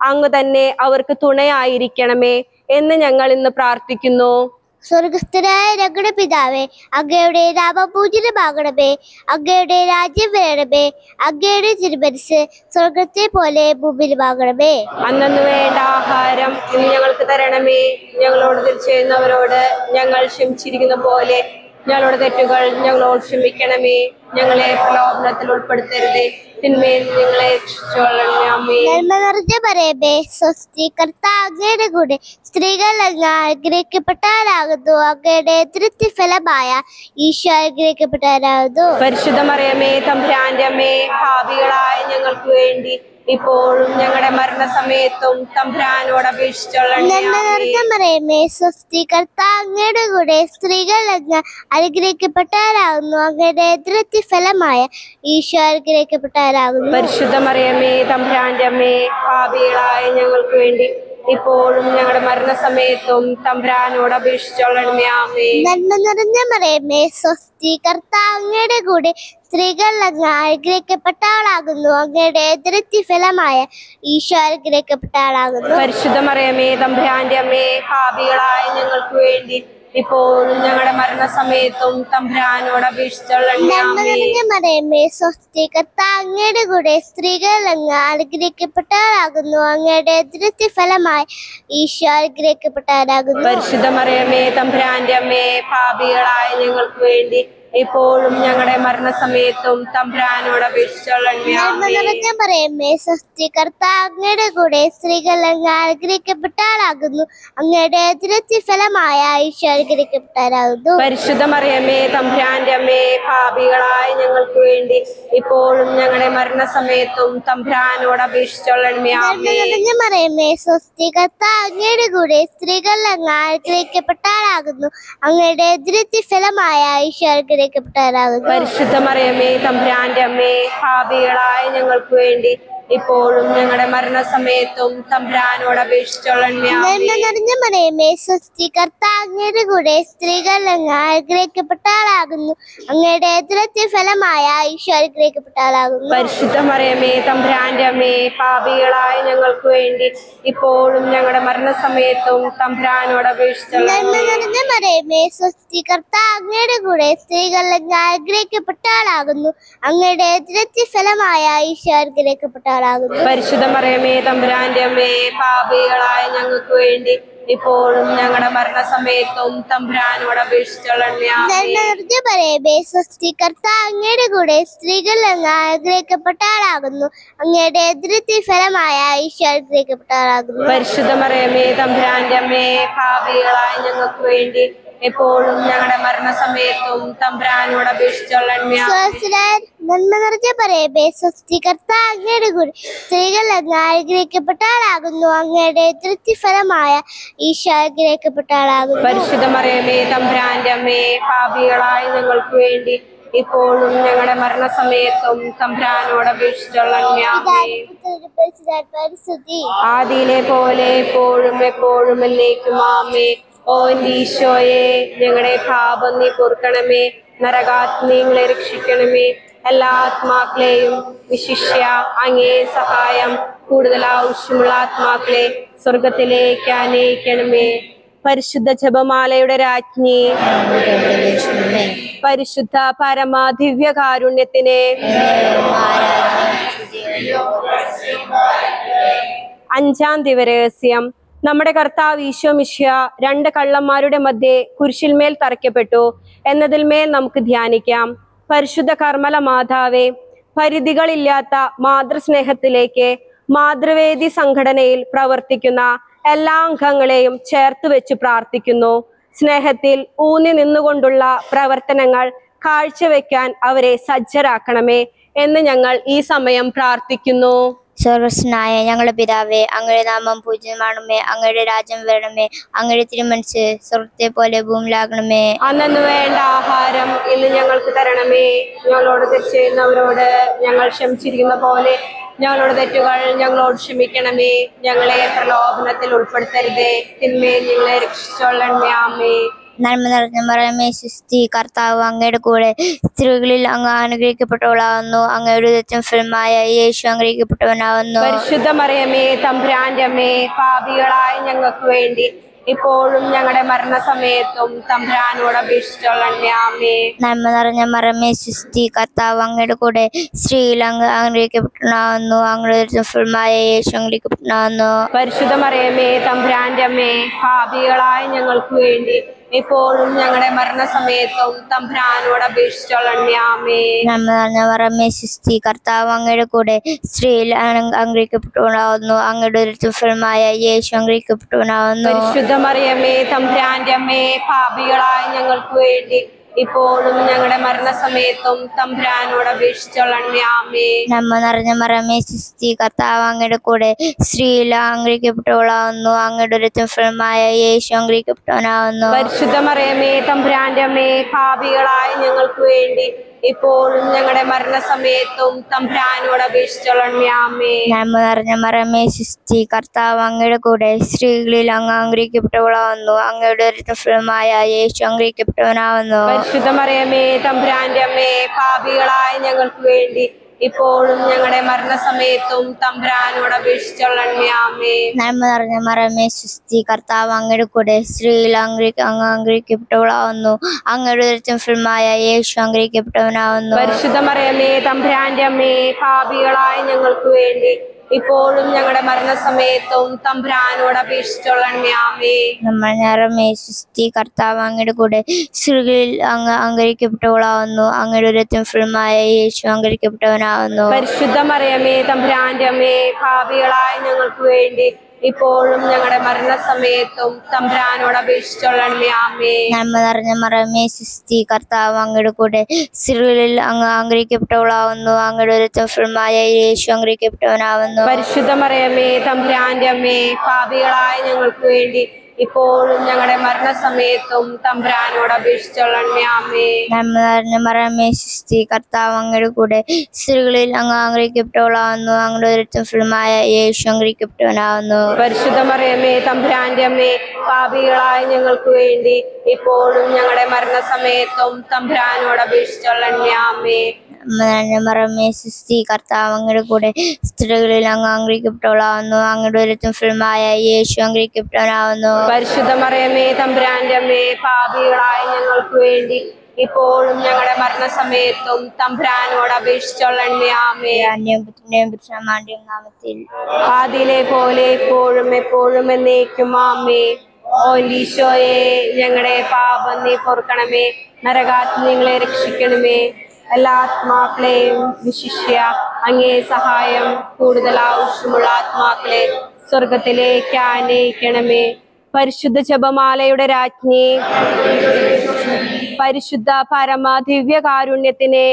Speaker 2: അങ്ങ് തന്നെ അവർക്ക് തുണയായിരിക്കണമേ എന്ന് ഞങ്ങൾ ഇന്ന് പ്രാർത്ഥിക്കുന്നു.
Speaker 4: സ്വർഗസ്ഥനായ ഞങ്ങളുടെ പിതാവേ അങ്ങയുടെ നാമപൂജിതമാകണമേ അങ്ങയുടെ രാജ്യം വരണമേ അങ്ങയുടെ തിരുമനസ് സ്വർഗത്തെ പോലെ ഭൂമിയിലുമാകണമേ.
Speaker 2: അന്നു വേണ്ട ആഹാരം ഇന്ന് ഞങ്ങൾക്ക് തരണമേ. ഞങ്ങളോട് തിരിച്ചു ഞങ്ങൾ ക്ഷമിച്ചിരിക്കുന്ന പോലെ ഞങ്ങളുടെ തെറ്റുകൾ ഞങ്ങളോട് ക്ഷമിക്കണമേ. ഞങ്ങളെ പ്രലോഭനത്തിൽ ഉൾപ്പെടുത്തരുതേ. തിന്മേൽ ഞങ്ങളെ
Speaker 4: നിറഞ്ഞ സ്വസ്തി കൂടെ സ്ത്രീകൾ അങ്ങ് ആഗ്രഹിക്കപ്പെട്ടവരാകുന്നു അങ്ങയുടെ തൃപ്തി ഫലമായ ഈശോ ആഗ്രഹിക്കപ്പെട്ടവരാകുന്നു
Speaker 2: പരിശുദ്ധ മറിയമേ തമ്പുരാന്റെ അമ്മേ ഭാവികളായ ഞങ്ങൾക്ക് വേണ്ടി ഇപ്പോഴും ഞങ്ങളുടെ മരണസമയത്തും തമ്പുരാനോട് അപേക്ഷിച്ചോളണമേ
Speaker 4: സ്വസ്തി അങ്ങയുടെ കൂടെ സ്ത്രീകൾ അങ്ങ് അനുഗ്രഹിക്കപ്പെട്ടവരാകുന്നു. അങ്ങയുടെ എതിരത്തി ഫലമായ ഈശോ അനുഗ്രഹിക്കപ്പെട്ടവരാകുന്നു.
Speaker 2: പരിശുദ്ധ മറിയമേ തമ്പുരാന്റെ അമ്മേ പാപികളായ ഞങ്ങൾക്ക് വേണ്ടി ഇപ്പോഴും ഞങ്ങളുടെ മരണസമയത്തും തമ്പ്രാനോട് അപേക്ഷിച്ചോളണമേ ആമേ
Speaker 4: നന്മ നിറഞ്ഞ മറിയമേ സ്വസ്തി കർത്ത അങ്ങയുടെ കൂടെ സ്ത്രീകൾ അങ്ങ് അനുഗ്രഹിക്കപ്പെട്ടവളാകുന്നു അങ്ങയുടെ എതിർത്തി ഫലമായ ഈശോ അനുഗ്രഹിക്കപ്പെട്ടവളാകുന്നു
Speaker 2: പരിശുദ്ധ മറിയമേ തമ്പുരാന്റെ അമ്മേ ഭാവികളായ ഞങ്ങൾക്ക് വേണ്ടി ഇപ്പോഴും ഞങ്ങളുടെ മരണസമയത്തും തമ്പ്രാനോട് അപേക്ഷിച്ചുള്ളണമേ ആമേ
Speaker 4: നിറഞ്ഞ മറിയമേ സ്വസ്തി കർത്താവ് അങ്ങയുടെ കൂടെ സ്ത്രീകൾ അങ്ങ് അനുഗ്രഹിക്കപ്പെട്ടവരാകുന്നു അങ്ങയുടെ ദൃഷ്ടി ഫലമായി ഈശോ അനുഗ്രഹിക്കപ്പെട്ടവരാകുന്നു.
Speaker 2: പരിശുദ്ധ മറിയമേ തമ്പ്രാന്റെ അമ്മേ പാപികളായ ഞങ്ങൾക്ക് വേണ്ടി ഇപ്പോഴും ഞങ്ങളുടെ മരണസമയത്തും തമ്പ്രാനോട്
Speaker 4: സ്വസ്തി അങ്ങയുടെ കൂടെ സ്ത്രീകൾ അങ്ങ് അനുഗ്രഹിക്കപ്പെട്ടവരാകുന്നു അങ്ങയുടെ ഫലമായ അനുഗ്രഹിക്കപ്പെട്ടവരാകുന്നു
Speaker 2: പരിശുദ്ധ മറിയമ്മേ തമ്പ്രാന്റെ അമ്മേ പാപികളായ ഞങ്ങൾക്ക് വേണ്ടി ഇപ്പോഴും ഞങ്ങളുടെ മരണസമയത്തും തമ്പ്രാനോട്
Speaker 4: സ്വസ്തി കർത്താവ് കൂടെ സ്ത്രീകൾ അങ്ങ് ആഗ്രഹിക്കപ്പെട്ടാലാകുന്നു അങ്ങയുടെ ഫലമായ അനുഗ്രഹിക്കപ്പെട്ടവരാകുന്നു
Speaker 2: പരിശുദ്ധ മറിയമേ തമ്പുരാന്റെ അമ്മേ ഭാവികളായ ഞങ്ങൾക്ക് വേണ്ടി ഇപ്പോഴും ഞങ്ങളുടെ മരണസമയത്തും തമ്പ്രാനോട്
Speaker 4: സ്വസ്തി കൂടെ സ്ത്രീകൾ അങ്ങ് അനുഗ്രഹിക്കപ്പെട്ടവരാകുന്നു അങ്ങയുടെ ഫലമായ ഈശോ അനുഗ്രഹിക്കപ്പെട്ടവരാകുന്നു
Speaker 2: പരിശുദ്ധ മറിയമേ തമ്പ്രാന്റെ അമ്മേ പാപികളായ ഞങ്ങൾക്ക് വേണ്ടി ഇപ്പോഴും ഞങ്ങളുടെ മരണസമയത്തും തമ്പ്രാനോട്
Speaker 4: മറിയമേ സ്വസ്തി കൂടെ സ്ത്രീകൾ അങ്ങ് അനുഗ്രഹിക്കപ്പെട്ടവരാകുന്നു അങ്ങയുടെ ഫലമായ ഈശോ അനുഗ്രഹിക്കപ്പെട്ടവരാകുന്നു
Speaker 2: പരിശുദ്ധ മറിയമേ തമ്പുരാന്റെ അമ്മയെ പാപികളായ ഞങ്ങൾക്ക് വേണ്ടി ഇപ്പോഴും ഞങ്ങളുടെ മരണസമയത്തും തമ്പുരാനോട്
Speaker 4: മറിയമേ അങ്ങയുടെ കൂടെ സ്ത്രീകൾ അങ്ങ് അനുഗ്രഹിക്കപ്പെട്ടവരാകുന്നു അങ്ങയുടെ എതിരത്തി ഫലമായ ഈശോ അനുഗ്രഹിക്കപ്പെട്ടവരാകുന്നു.
Speaker 2: പരിശുദ്ധ മറിയമേ തമ്പുരാന്റെ അമ്മയെ പാപികളായ ഞങ്ങൾക്ക് വേണ്ടി എപ്പോഴും ഞങ്ങളുടെ മരണസമയത്തും തമ്പ്രാനോട്
Speaker 4: നന്മ നിറഞ്ഞ പറയബേ സ്വസ്തി കർത്താവ് അങ്ങയുടെ കൂടെ സ്ത്രീകൾ അങ്ങ് അനുഗ്രഹിക്കപ്പെട്ടവളാകുന്നു അങ്ങയുടെ തൃപ്തിഫലമായ ഈശോ അനുഗ്രഹിക്കപ്പെട്ടവളാകുന്നു
Speaker 2: ആളാകുന്നു. പരിശുദ്ധമറിയമേ തമ്പ്രാന്റെ അമ്മയെ പാപികളായ ഞങ്ങൾക്ക് വേണ്ടി ഇപ്പോഴും ഞങ്ങളുടെ മരണസമയത്തും തമ്പ്രാനോട്
Speaker 4: അപേക്ഷിച്ചുള്ള
Speaker 2: ആദിയിലെ പോലെ എപ്പോഴും എപ്പോഴും എന്നേക്കും. ആമേ ഓ ഈശോയെ ഞങ്ങളുടെ പാപം നീ പൊറുക്കണമേ നരകാത്മീയങ്ങളെ രക്ഷിക്കണമേ. എല്ലാ ആത്മാക്കളെയും വിശിഷ്യ അങ്ങേ സഹായം കൂടുതൽ ആവശ്യമുള്ള ആത്മാക്കളെ സ്വർഗത്തിലേക്ക് അനയിക്കണമേ പരിശുദ്ധ ജപമാലയുടെ രാജ്ഞി പരിശുദ്ധ പരമാദിവ്യ കാരുണ്യത്തിന് അഞ്ചാം ദിവരഹസ്യം നമ്മുടെ കർത്താവ് ഈശോ മിഷ്യ രണ്ട് കള്ളന്മാരുടെ മധ്യേ കുരിശിൽമേൽ തറയ്ക്കപ്പെട്ടു. എന്നതിൽമേൽ നമുക്ക് ധ്യാനിക്കാം. പരിശുദ്ധ കർമ്മല മാതാവേ പരിധികളില്ലാത്ത മാതൃസ്നേഹത്തിലേക്ക് മാതൃവേദി സംഘടനയിൽ പ്രവർത്തിക്കുന്ന എല്ലാ അംഗങ്ങളെയും ചേർത്ത് വെച്ച് പ്രാർത്ഥിക്കുന്നു. സ്നേഹത്തിൽ ഊന്നി നിന്നുകൊണ്ടുള്ള പ്രവർത്തനങ്ങൾ കാഴ്ചവെക്കാൻ അവരെ സജ്ജരാക്കണമേ എന്ന് ഞങ്ങൾ ഈ സമയം പ്രാർത്ഥിക്കുന്നു.
Speaker 6: സ്വർഗസ്നായ ഞങ്ങളുടെ പിതാവേ അങ്ങയുടെ നാമം പൂജ്യമാണമേ അങ്ങയുടെ രാജ്യം വരണമേ അങ്ങയുടെ തിരുമനസ് സ്വർഗത്തെ പോലെ ഭൂമിയിലാകണമേ.
Speaker 2: അന്നു വേണ്ട ആഹാരം ഇന്ന് ഞങ്ങൾക്ക് തരണമേ. ഞങ്ങളോട് തെറ്റുന്നവരോട് ഞങ്ങൾ ക്ഷമിച്ചിരിക്കുന്ന പോലെ ഞങ്ങളോട് തെറ്റുകൾ ഞങ്ങളോട് ക്ഷമിക്കണമേ. ഞങ്ങളെ പ്രലോഭനത്തിൽ ഉൾപ്പെടുത്തരുതേ. തിന്മേ ഞങ്ങളെ രക്ഷിച്ചോളണമേ ആമേ.
Speaker 6: നന്മ നിറഞ്ഞ മറമേ സുസ്തി കർത്താവ് അങ്ങയുടെ കൂടെ സ്ത്രീകളിൽ അങ്ങ് അനുഗ്രഹിക്കപ്പെട്ടവളാവുന്നു. അങ്ങയുടെ ഉദയത്തിൻ ഫലമായ യേശു അനുഗ്രഹിക്കപ്പെട്ടവനാവുന്നു.
Speaker 2: പരിശുദ്ധ മറിയമേ തമ്പുരാന്റെ അമ്മേ പാപികളായ ഞങ്ങൾക്ക് വേണ്ടി ഇപ്പോഴും ഞങ്ങളുടെ മരണസമയത്തും തമ്പ്രാനോട് അപേക്ഷിച്ചോളണമേ ആമേ
Speaker 6: നന്മ നിറഞ്ഞ മറമേ സുസ്തി കർത്താവ് അങ്ങയുടെ കൂടെ സ്ത്രീയിൽ അങ്ങ് അനുഗ്രഹിക്കപ്പെട്ടവനാവുന്നു. അങ്ങയുടെ ഫലമായ യേശു അനുഗ്രഹിക്കപ്പെട്ടവനാവുന്നു.
Speaker 2: പരിശുദ്ധ മറിയമേ തമ്പുരാന്റെ അമ്മേ പാപികളായ ഞങ്ങൾക്ക് വേണ്ടി ഇപ്പോഴും ഞങ്ങളുടെ മരണസമയത്തും തമ്പ്രാനോട് അപേക്ഷിച്ചോളണമേ ആമേ.
Speaker 6: നന്മ കർത്താവ് അങ്ങയുടെ കൂടെ സ്ത്രീയിൽ അംഗീകരിക്കപ്പെട്ടുണ്ടാവുന്നു അങ്ങയുടെ ഒരു തുഫലമായ യേശു അംഗീകരിക്കപ്പെട്ടുണ്ടാവുന്നു
Speaker 2: ശുദ്ധമറിയമ്മേ തമ്പ്രാന്റെ തമ്പുരാന്റെ അമ്മേ പാപികളായ ഞങ്ങൾക്ക് വേണ്ടി ഇപ്പോഴും ഞങ്ങളുടെ മരണസമയത്തും തമ്പുരാനോട് അപേക്ഷിച്ചോളണമേ
Speaker 6: നമ്മ നിറഞ്ഞ മറമേ സിസ്തി കർത്താവ് അങ്ങയുടെ കൂടെ സ്ത്രീയിൽ അംഗീകരിക്കപ്പെട്ടവളാവുന്നു. അങ്ങയുടെ ഒരു ഫലമായ യേശു അംഗീകരിക്കപ്പെട്ടവനാവുന്നു.
Speaker 2: പരിശുദ്ധ മറിയമേ തമ്പുരാന്റെ അമ്മേ പാപികളായ ഞങ്ങൾക്ക് വേണ്ടി ഇപ്പോഴും ഞങ്ങളുടെ മരണസമയത്തും തമ്പ്രാനോട് അപേക്ഷിച്ചോളണമേ ആമേ
Speaker 6: നന്മ നിറഞ്ഞ മറമേ സുസ്തി കർത്താവ് അങ്ങയുടെ കൂടെ സ്ത്രീകളിൽ അങ്ങ് അംഗീകരിക്കപ്പെട്ടവളാവുന്നു അങ്ങയുടെ ഒരു ഫലമായ യേശു അംഗീകരിക്കപ്പെട്ടവനാവുന്നു
Speaker 2: പരിശുദ്ധ തമ്പ്രാന്റെ തമ്പുരാന്റെ അമ്മേ പാപികളായ ഞങ്ങൾക്ക് വേണ്ടി ഇപ്പോഴും ഞങ്ങളുടെ മരണസമയത്തും തമ്പുരാനോട് അപേക്ഷിച്ചുള്ള ആമേ
Speaker 6: നന്മ നിറഞ്ഞ മറമേ സുസ്തി കർത്താവ് അങ്ങയുടെ കൂടെ സ്ത്രീയിൽ അംഗീക അങ്ങ് അംഗീകരിക്കപ്പെട്ടവളാവുന്നു. അങ്ങയുടെ ഉദരത്തിൻ ഫിൽമായ യേശു അംഗീകരിക്കപ്പെട്ടവനാവുന്നു.
Speaker 2: പരിശുദ്ധ മറിയമേ തമ്പുരാന്റെ അമ്മേ പാപികളായ ഞങ്ങൾക്ക് വേണ്ടി ഇപ്പോഴും ഞങ്ങളുടെ മരണസമയത്തും തമ്പുരാനോട് അപേക്ഷിച്ചോളണമേ ആമേ.
Speaker 6: നമ്മൾ കർത്താവ് അങ്ങയുടെ കൂടെ സ്ത്രീകളിൽ അങ്ങ് അംഗീകരിക്കപ്പെട്ടവളാവുന്നു അങ്ങയുടെ ഉദരത്തിൻ ഫുൾമായ യേശു അംഗീകരിക്കപ്പെട്ടവനാവുന്നു
Speaker 2: പരിശുദ്ധമറിയമേ തമ്പുരാന്റെ അമ്മേ ഭാവികളായ ഞങ്ങൾക്ക് വേണ്ടി ഇപ്പോഴും ഞങ്ങളുടെ മരണസമയത്തും തമ്പ്രാനോട് അപേക്ഷിച്ചോളണമേ ആമേ.
Speaker 6: നന്മ നിറഞ്ഞ മറമേ സിസ്തി കർത്താവ് അങ്ങയുടെ കൂടെ സ്ത്രീകളിൽ അങ്ങ് ആഗ്രഹിക്കപ്പെട്ടവളാവുന്നു അങ്ങയുടെ ഒരു ഫലമായ യേശു ആഗ്രഹിക്കപ്പെട്ടവനാവുന്നു
Speaker 2: പരിശുദ്ധ തമ്പ്രാന്റെ തമ്പുരാന്റെ അമ്മേ പാപികളായ ഞങ്ങൾക്ക് വേണ്ടി ഇപ്പോഴും ഞങ്ങളുടെ മരണസമയത്തും തമ്പുരാനോട്
Speaker 6: അപേക്ഷിച്ചുള്ള മരണമേ മറമേ കർത്താവ് അങ്ങയുടെ കൂടെ സ്ത്രീകളിൽ അങ്ങ് അംഗീകരിക്കപ്പെട്ടവളാവുന്നു അങ്ങയുടെ ഉദരത്തിൻ ഫിലിമായ യേശു അംഗീകരിക്കപ്പെട്ടവനാവുന്നു
Speaker 2: പരിശുദ്ധ മറിയമേ തമ്പുരാന്റെ അമ്മേ പാപികളായ ഞങ്ങൾക്ക് വേണ്ടി ഇപ്പോഴും ഞങ്ങളുടെ മരണസമയത്തും തമ്പുരാനോട് അപേക്ഷിച്ചുള്ള ആമേ.
Speaker 6: നന്മ നിറഞ്ഞ മറമേ കർത്താവ് അങ്ങയുടെ കൂടെ സ്ത്രീകളിൽ അങ്ങ് അംഗീകരിക്കപ്പെട്ടവളാവുന്നു. അങ്ങയുടെ ഒരു ഫിൽമായ യേശു അംഗീകരിക്കപ്പെട്ടവനാവുന്നു.
Speaker 2: പരിശുദ്ധ മറിയമേ തമ്പുരാന്റെ അമ്മേ പാപികളായ ഞങ്ങൾക്ക് വേണ്ടി ഇപ്പോഴും ഞങ്ങളുടെ മരണസമയത്തും തമ്പുരാനോട്
Speaker 6: പുത്രന്റെയും നാമത്തിൽ.
Speaker 2: ആദിയിലെ പോലെ ഇപ്പോഴും എപ്പോഴും എന്നേക്കും ആമേ ഓ ഈശോയെ ഞങ്ങളുടെ പാപം നീ പൊറുക്കണമേ. നരകാത്തിൽ നിങ്ങളെ രക്ഷിക്കണമേ. എല്ലാ ആത്മാക്കളെയും വിശിഷ്യ അങ്ങേ സഹായം കൂടുതൽ ആവശ്യമുള്ള ആത്മാക്കളെ സ്വർഗത്തിലേക്ക് ആനയിക്കണമേ. പരിശുദ്ധ ജപമാലയുടെ രാജ്ഞി പരിശുദ്ധ പരമ ദിവ്യ കാരുണ്യത്തിനെ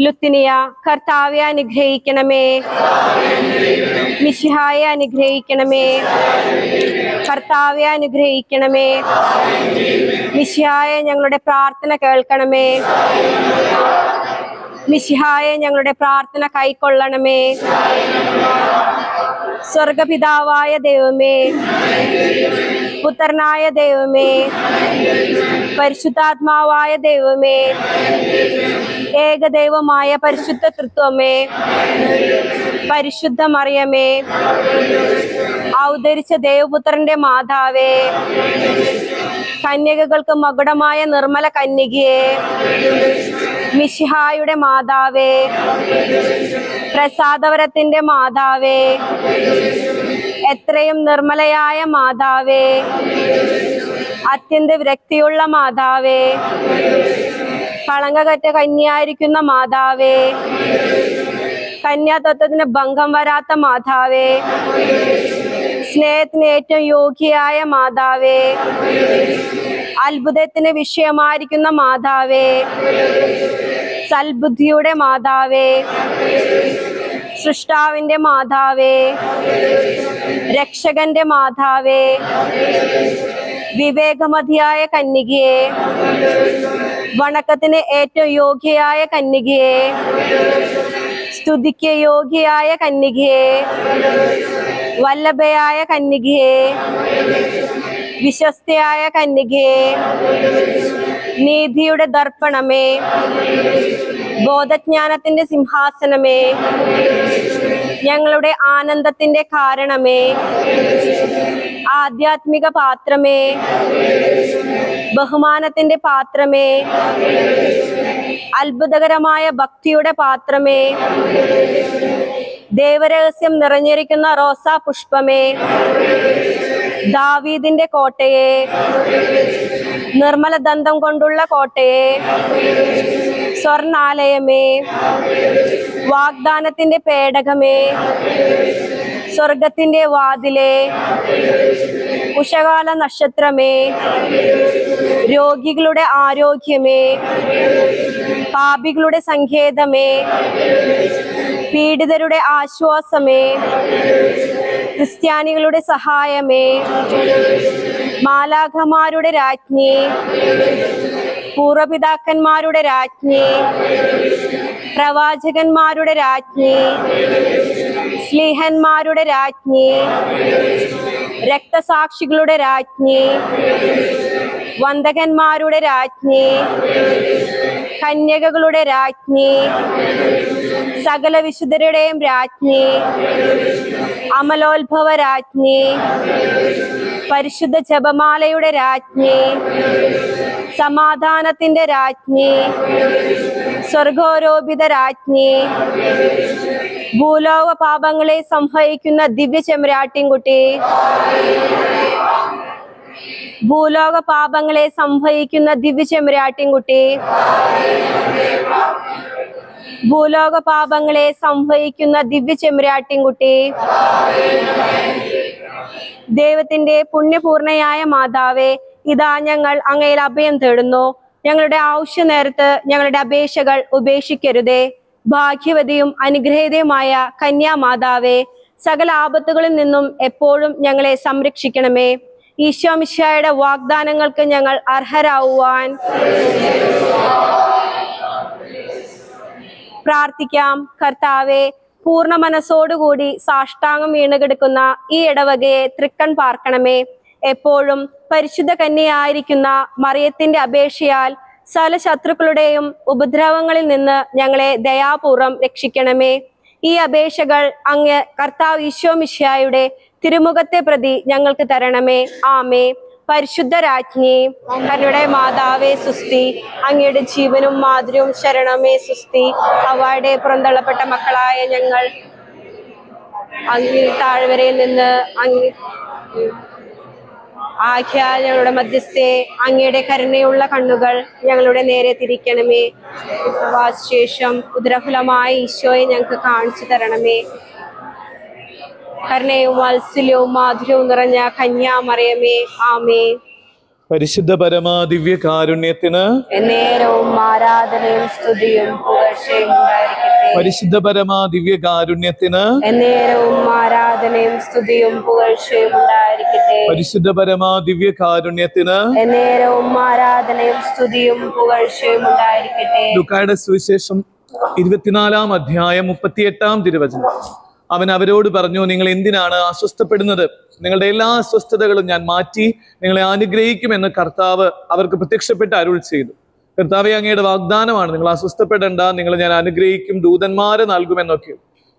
Speaker 2: ലുത്തിനിയ കർത്താവെ അനുഗ്രഹിക്കണമേ. മിഷിഹായെ അനുഗ്രഹിക്കണമേ. കർത്താവെ അനുഗ്രഹിക്കണമേ. മിഷിഹായെ ഞങ്ങളുടെ പ്രാർത്ഥന കേൾക്കണമേ. മിഷിഹായെ ഞങ്ങളുടെ പ്രാർത്ഥന കൈക്കൊള്ളണമേ. സ്വർഗപിതാവായ ദൈവമേ. പുത്രനായ ദൈവമേ. പരിശുദ്ധാത്മാവായ ദൈവമേ. ഏകദൈവമായ പരിശുദ്ധ തൃത്വമേ പരിശുദ്ധ മറിയമേ ഔദരിച്ച ദേവപുത്രന്റെ മാതാവേ കന്യകകൾക്ക് മകുടമായ നിർമ്മല കന്യകയെ മിശിഹായുടെ മാതാവേ പ്രസാദവരത്തിന്റെ മാതാവേ എത്രയും നിർമ്മലയായ മാതാവേ അത്യന്ത വിരക്തിയുള്ള മാതാവേ കളങ്കകറ്റ കന്യായിരിക്കുന്ന മാതാവേ. കന്യാതത്വത്തിന് ഭംഗം വരാത്ത മാതാവേ. സ്നേഹത്തിന് ഏറ്റവും യോഗ്യയായ മാതാവേ. അത്ഭുതത്തിന് വിഷയമായിരിക്കുന്ന മാതാവേ. സൽബുദ്ധിയുടെ മാതാവേ. സൃഷ്ടാവിന്റെ മാതാവേ. രക്ഷകന്റെ മാതാവേ. വിവേകമതിയായ കന്യകയെ വണക്കത്തിന് ഏറ്റവും യോഗ്യയായ കന്യകയെ സ്തുതിക്ക് യോഗ്യയായ കന്യകയെ വല്ലഭയായ കന്യകയെ വിശ്വസ്തയായ കന്യകയെ നീതിയുടെ ദർപ്പണമേ ബോധജ്ഞാനത്തിന്റെ സിംഹാസനമേ ഞങ്ങളുടെ ആനന്ദത്തിന്റെ കാരണമേ ആധ്യാത്മിക പാത്രമേ. ബഹുമാനത്തിന്റെ പാത്രമേ. അത്ഭുതകരമായ ഭക്തിയുടെ പാത്രമേ. ദേവരഹസ്യം നിറഞ്ഞിരിക്കുന്ന റോസാ പുഷ്പമേ. ദാവീദിന്റെ കോട്ടയെ. നിർമ്മല ദന്തം കൊണ്ടുള്ള കോട്ടയെ. സ്വർണാലയമേ. വാഗ്ദാനത്തിന്റെ പേടകമേ. സ്വർഗത്തിന്റെ വാതിലെ. ഉഷകാല നക്ഷത്രമേ രോഗികളുടെ ആരോഗ്യമേ പാപികളുടെ സങ്കേതമേ പീഡിതരുടെ ആശ്വാസമേ ക്രിസ്ത്യാനികളുടെ സഹായമേ മാലാഖമാരുടെ രാജ്ഞി പൂർവപിതാക്കന്മാരുടെ രാജ്ഞി പ്രവാചകന്മാരുടെ രാജ്ഞി സ്ലീഹന്മാരുടെ രാജ്ഞി രക്തസാക്ഷികളുടെ രാജ്ഞി വന്ദകന്മാരുടെ രാജ്ഞി കന്യകകളുടെ രാജ്ഞി സകല വിശുദ്ധരുടെയും രാജ്ഞി അമലോത്ഭവ രാജ്ഞി പരിശുദ്ധ ജപമാലയുടെ രാജ്ഞി സമാധാനത്തിന്റെ രാജ്ഞി സ്വർഗോരോപിത രാജ്ഞി ഭൂലോക പാപങ്ങളെ സംഭവിക്കുന്ന ദിവ്യ ചെമ്മരാട്ടിൻകുട്ടി ഭൂലോക പാപങ്ങളെ സംഭവിക്കുന്ന ദിവ്യ ചെമ്മരാട്ടിൻകുട്ടി ഭൂലോക പാപങ്ങളെ സംഭവിക്കുന്ന ദിവ്യ ചെമ്മരാട്ടിൻകുട്ടി ദൈവത്തിന്റെ പുണ്യപൂർണയായ മാതാവേ ഇതാ ഞങ്ങൾ അങ്ങയിൽ അഭയം തേടുന്നു. ഞങ്ങളുടെ ആവശ്യം നേരത്ത് ഞങ്ങളുടെ അപേക്ഷകൾ ഉപേക്ഷിക്കരുതേ. ഭാഗ്യവതിയും അനുഗ്രഹീതയുമായ കന്യാമാതാവേ സകല ആപത്തുകളിൽ നിന്നും എപ്പോഴും ഞങ്ങളെ സംരക്ഷിക്കണമേ. ഈശോമിശായുടെ വാഗ്ദാനങ്ങൾക്ക് ഞങ്ങൾ അർഹരാവുവാൻ പ്രാർത്ഥിക്കാം. കർത്താവെ പൂർണ മനസ്സോടുകൂടി സാഷ്ടാംഗം വീണുകിടക്കുന്ന ഈ ഇടവകയെ തൃക്കൺ പാർക്കണമേ. എപ്പോഴും പരിശുദ്ധ കന്യയായിരിക്കുന്ന മറിയത്തിന്റെ അപേക്ഷയാൽ സകല ശത്രുക്കളുടെയും ഉപദ്രവങ്ങളിൽ നിന്ന് ഞങ്ങളെ ദയാപൂർവം രക്ഷിക്കണമേ. ഈ അപേക്ഷകൾ അങ്ങ് കർത്താവ് ഈശോ തിരുമുഖത്തെ പ്രതി ഞങ്ങൾക്ക് തരണമേ. ആമേ പരിശുദ്ധ രാജ്ഞി അങ്ങനെ മാതാവേ സുസ്തി അങ്ങയുടെ ജീവനും മാതൃവും ശരണമേ സുസ്തി അവയുടെ പുറന്തള്ളപ്പെട്ട മക്കളായ ഞങ്ങൾ അങ്ങ് താഴ്വരയിൽ നിന്ന് അങ്ങ് ആഖ്യാ ഞങ്ങളുടെ മധ്യസ്ഥെ അങ്ങയുടെ കരുണയുള്ള കണ്ണുകൾ ഞങ്ങളുടെ നേരെ തിരിക്കണമേ. ശേഷം ഉദരഫലമായ ഈശോയെ ഞങ്ങൾക്ക് കാണിച്ചു തരണമേ. കരുണയും വാത്സല്യവും മാധുര്യവും നിറഞ്ഞ കന്യാമറിയമേ. ആമേ
Speaker 1: പരിശുദ്ധ പരമാ ദിവ്യ കാരുണ്യത്തിന്
Speaker 2: ആരാധനയും സ്തുതിയും
Speaker 1: പരിശുദ്ധ പരമാ ദിവ്യ കാരുണ്യത്തിന്
Speaker 2: ആരാധനയും സ്തുതിയും പുകഴ്ചയും ഉണ്ടായിരിക്കട്ടെ.
Speaker 1: പരിശുദ്ധ പരമാ ദിവ്യ കാരുണ്യത്തിന്
Speaker 2: ആരാധനയും സ്തുതിയും പുകഴ്ചയും ഉണ്ടായിരിക്കട്ടെ.
Speaker 1: ലുക്കായുടെ സുവിശേഷം ഇരുപത്തിനാലാം അധ്യായം മുപ്പത്തിയെട്ടാം തിരുവചനം. അവൻ അവരോട് പറഞ്ഞു നിങ്ങൾ എന്തിനാണ് അസ്വസ്ഥപ്പെടുന്നത്? നിങ്ങളുടെ എല്ലാ അസ്വസ്ഥതകളും ഞാൻ മാറ്റി നിങ്ങളെ അനുഗ്രഹിക്കുമെന്ന് കർത്താവ് അവർക്ക് പ്രത്യക്ഷപ്പെട്ട് അരുൾ ചെയ്തു. കർത്താവെ അങ്ങയുടെ വാഗ്ദാനമാണ് നിങ്ങൾ അസ്വസ്ഥപ്പെടേണ്ട നിങ്ങൾ ഞാൻ അനുഗ്രഹിക്കും ദൂതന്മാരെ നൽകുമെന്നൊക്കെ.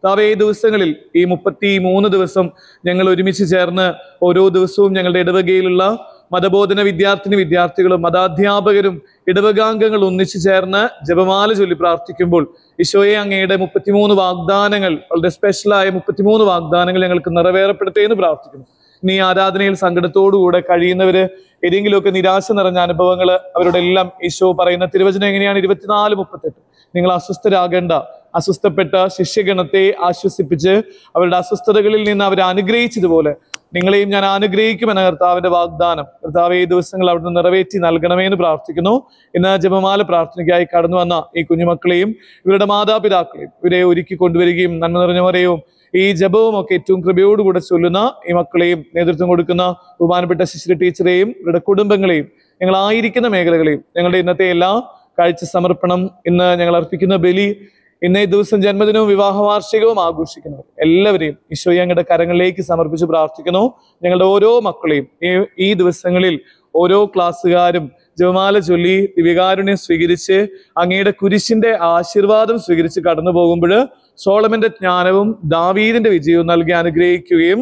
Speaker 1: കർത്താവെ ഈ ദിവസങ്ങളിൽ ഈ മുപ്പത്തി മൂന്ന് ദിവസം ഞങ്ങൾ ഒരുമിച്ച് ചേർന്ന് ഓരോ ദിവസവും ഞങ്ങളുടെ ഇടവകയിലുള്ള മതബോധന വിദ്യാർത്ഥിനി വിദ്യാർത്ഥികളും മതാധ്യാപകരും ഇടവകാംഗങ്ങൾ ഒന്നിച്ചു ചേർന്ന് ജപമാല ചൊല്ലി പ്രാർത്ഥിക്കുമ്പോൾ ഈശോയെ അങ്ങയുടെ മുപ്പത്തിമൂന്ന് വാഗ്ദാനങ്ങൾ വളരെ സ്പെഷ്യലായ മുപ്പത്തിമൂന്ന് വാഗ്ദാനങ്ങൾ ഞങ്ങൾക്ക് നിറവേറപ്പെടുത്തേ എന്ന് പ്രാർത്ഥിക്കുന്നു. ഇനി ആരാധനയിൽ സങ്കടത്തോടുകൂടെ കഴിയുന്നവര് ഏതെങ്കിലുമൊക്കെ നിരാശ നിറഞ്ഞ അനുഭവങ്ങൾ അവരുടെ എല്ലാം ഈശോ പറയുന്ന തിരുവചനം എങ്ങനെയാണ്? ഇരുപത്തിനാല് മുപ്പത്തെട്ട്. നിങ്ങൾ അസ്വസ്ഥരാകേണ്ട. അസ്വസ്ഥപ്പെട്ട ശിഷ്യഗണത്തെ ആശ്വസിപ്പിച്ച് അവരുടെ അസ്വസ്ഥതകളിൽ നിന്ന് അവരെ അനുഗ്രഹിച്ചതുപോലെ നിങ്ങളെയും ഞാൻ അനുഗ്രഹിക്കുമെന്ന കർത്താവിന്റെ വാഗ്ദാനം. കർത്താവ് ഈ ദിവസങ്ങൾ അവിടുന്ന് നിറവേറ്റി നൽകണമേ എന്ന് പ്രാർത്ഥിക്കുന്നു. ഇന്ന് ജപമാല പ്രാർത്ഥനയ്ക്കായി കടന്നു വന്ന ഈ കുഞ്ഞുമക്കളെയും ഇവരുടെ മാതാപിതാക്കളെയും ഇവരെ ഒരുക്കി കൊണ്ടുവരികയും നന്മ നിറഞ്ഞവരെയും ഈ ജപവും ഒക്കെ ഏറ്റവും കൃപയോടുകൂടെ ചൊല്ലുന്ന ഈ മക്കളെയും നേതൃത്വം കൊടുക്കുന്ന ബഹുമാനപ്പെട്ട ശിശുര ടീച്ചറെയും ഇവരുടെ കുടുംബങ്ങളെയും ഞങ്ങളായിരിക്കുന്ന മേഖലകളെയും ഞങ്ങളുടെ ഇന്നത്തെ എല്ലാ കാഴ്ച സമർപ്പണം ഇന്ന് ഞങ്ങൾ അർപ്പിക്കുന്ന ബലി ഇന്ന് ഈ ദിവസം ജന്മദിനവും വിവാഹ വാർഷികവും ആഘോഷിക്കുന്നവർ എല്ലാവരെയും ഈശോ ഞങ്ങളുടെ കരങ്ങളിലേക്ക് സമർപ്പിച്ച് പ്രാർത്ഥിക്കുന്നു. ഞങ്ങളുടെ ഓരോ മക്കളെയും ഈ ദിവസങ്ങളിൽ ഓരോ ക്ലാസ്സുകാരും ജപമാല ചൊല്ലി ദിവികാരുണ്യം സ്വീകരിച്ച് അങ്ങയുടെ കുരിശിന്റെ ആശീർവാദം സ്വീകരിച്ച് കടന്നു പോകുമ്പോൾ സോളമന്റെ ജ്ഞാനവും ദാവീദിന്റെ വിജയവും നൽകി അനുഗ്രഹിക്കുകയും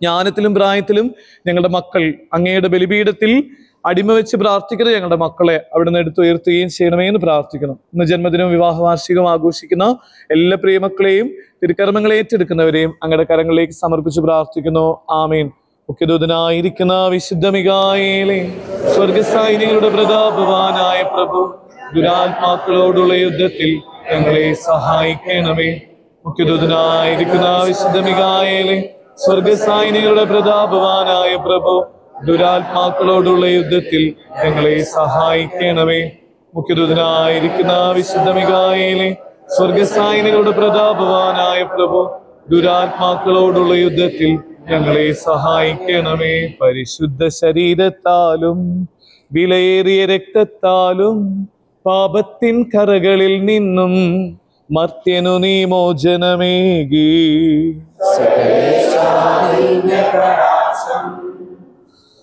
Speaker 1: ജ്ഞാനത്തിലും പ്രായത്തിലും ഞങ്ങളുടെ മക്കൾ അങ്ങയുടെ ബലിപീഠത്തിൽ അടിമ വെച്ച് പ്രാർത്ഥിക്കരുത് ഞങ്ങളുടെ മക്കളെ അവിടുന്ന് എടുത്തുയർത്തുകയും ചെയ്യണമേ എന്ന് പ്രാർത്ഥിക്കുന്നു. ഇന്ന് ജന്മദിനം വിവാഹ വാർഷികവും ആഘോഷിക്കുന്ന എല്ലാ പ്രിയമക്കളെയും തിരുക്കർമ്മങ്ങൾ ഏറ്റെടുക്കുന്നവരെയും അങ്ങയുടെ കരങ്ങളിലേക്ക് സമർപ്പിച്ച് പ്രാർത്ഥിക്കുന്നു. ആമീൻ. മുഖ്യദൂതനായിരിക്കുന്ന വിശുദ്ധ മികായേലെ സ്വർഗസൈനികളുടെ പ്രതാപവാനായ പ്രഭു ദുരാത്മാക്കളോടുള്ള യുദ്ധത്തിൽ ഞങ്ങളെ സഹായിക്കണമേ. മുഖ്യദൂതനായിരിക്കുന്ന വിശുദ്ധ മികായേലെ സ്വർഗസൈനികളുടെ പ്രതാപവാനായ പ്രഭു ദുരാത്മാക്കളോടുള്ള യുദ്ധത്തിൽ ഞങ്ങളെ സഹായിക്കണമേ. മുഖ്യദൂതനായിരിക്കുന്ന വിശുദ്ധ മികായേലെ സ്വർഗസായനോട് പ്രതാപവാനായ പ്രഭു ദുരാത്മാക്കളോടുള്ള യുദ്ധത്തിൽ ഞങ്ങളെ സഹായിക്കണമേ. പരിശുദ്ധ ശരീരത്താലും വിലയേറിയ രക്തത്താലും പാപത്തിൻ കറകളിൽ നിന്നും മർത്യനു നീ മോചനമേകി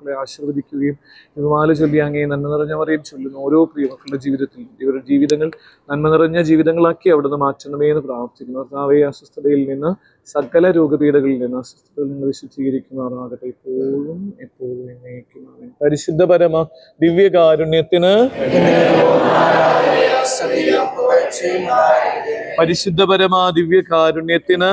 Speaker 1: അനുഗ്രഹിക്കണമേ ആശീർവദിക്കുകയും വിമാല ചൊല്ലി അങ്ങേ നന്മ നിറഞ്ഞ മറിയും ചൊല്ലുന്ന ഓരോ പ്രിയമക്കളുടെ ജീവിതത്തിൽ ഇവരുടെ ജീവിതങ്ങൾ നന്മ നിറഞ്ഞ ജീവിതങ്ങളാക്കി അവിടുന്ന് മാറ്റണമേ എന്ന് പ്രാർത്ഥിക്കുന്നു. കർത്താവെ അസ്വസ്ഥതയിൽ നിന്ന് സകല രോഗപീഠകളിൽ നിന്ന് അസ്വസ്ഥതയിൽ നിന്ന് വിശുദ്ധീകരിക്കുമാറാകട്ടെ. എപ്പോഴും എപ്പോഴും പരിശുദ്ധപരമ പരിശുദ്ധ പരമ ദിവ്യകാരുണ്യത്തിന് പരിശുദ്ധ പരമ ദിവ്യകാരുണ്യത്തിന്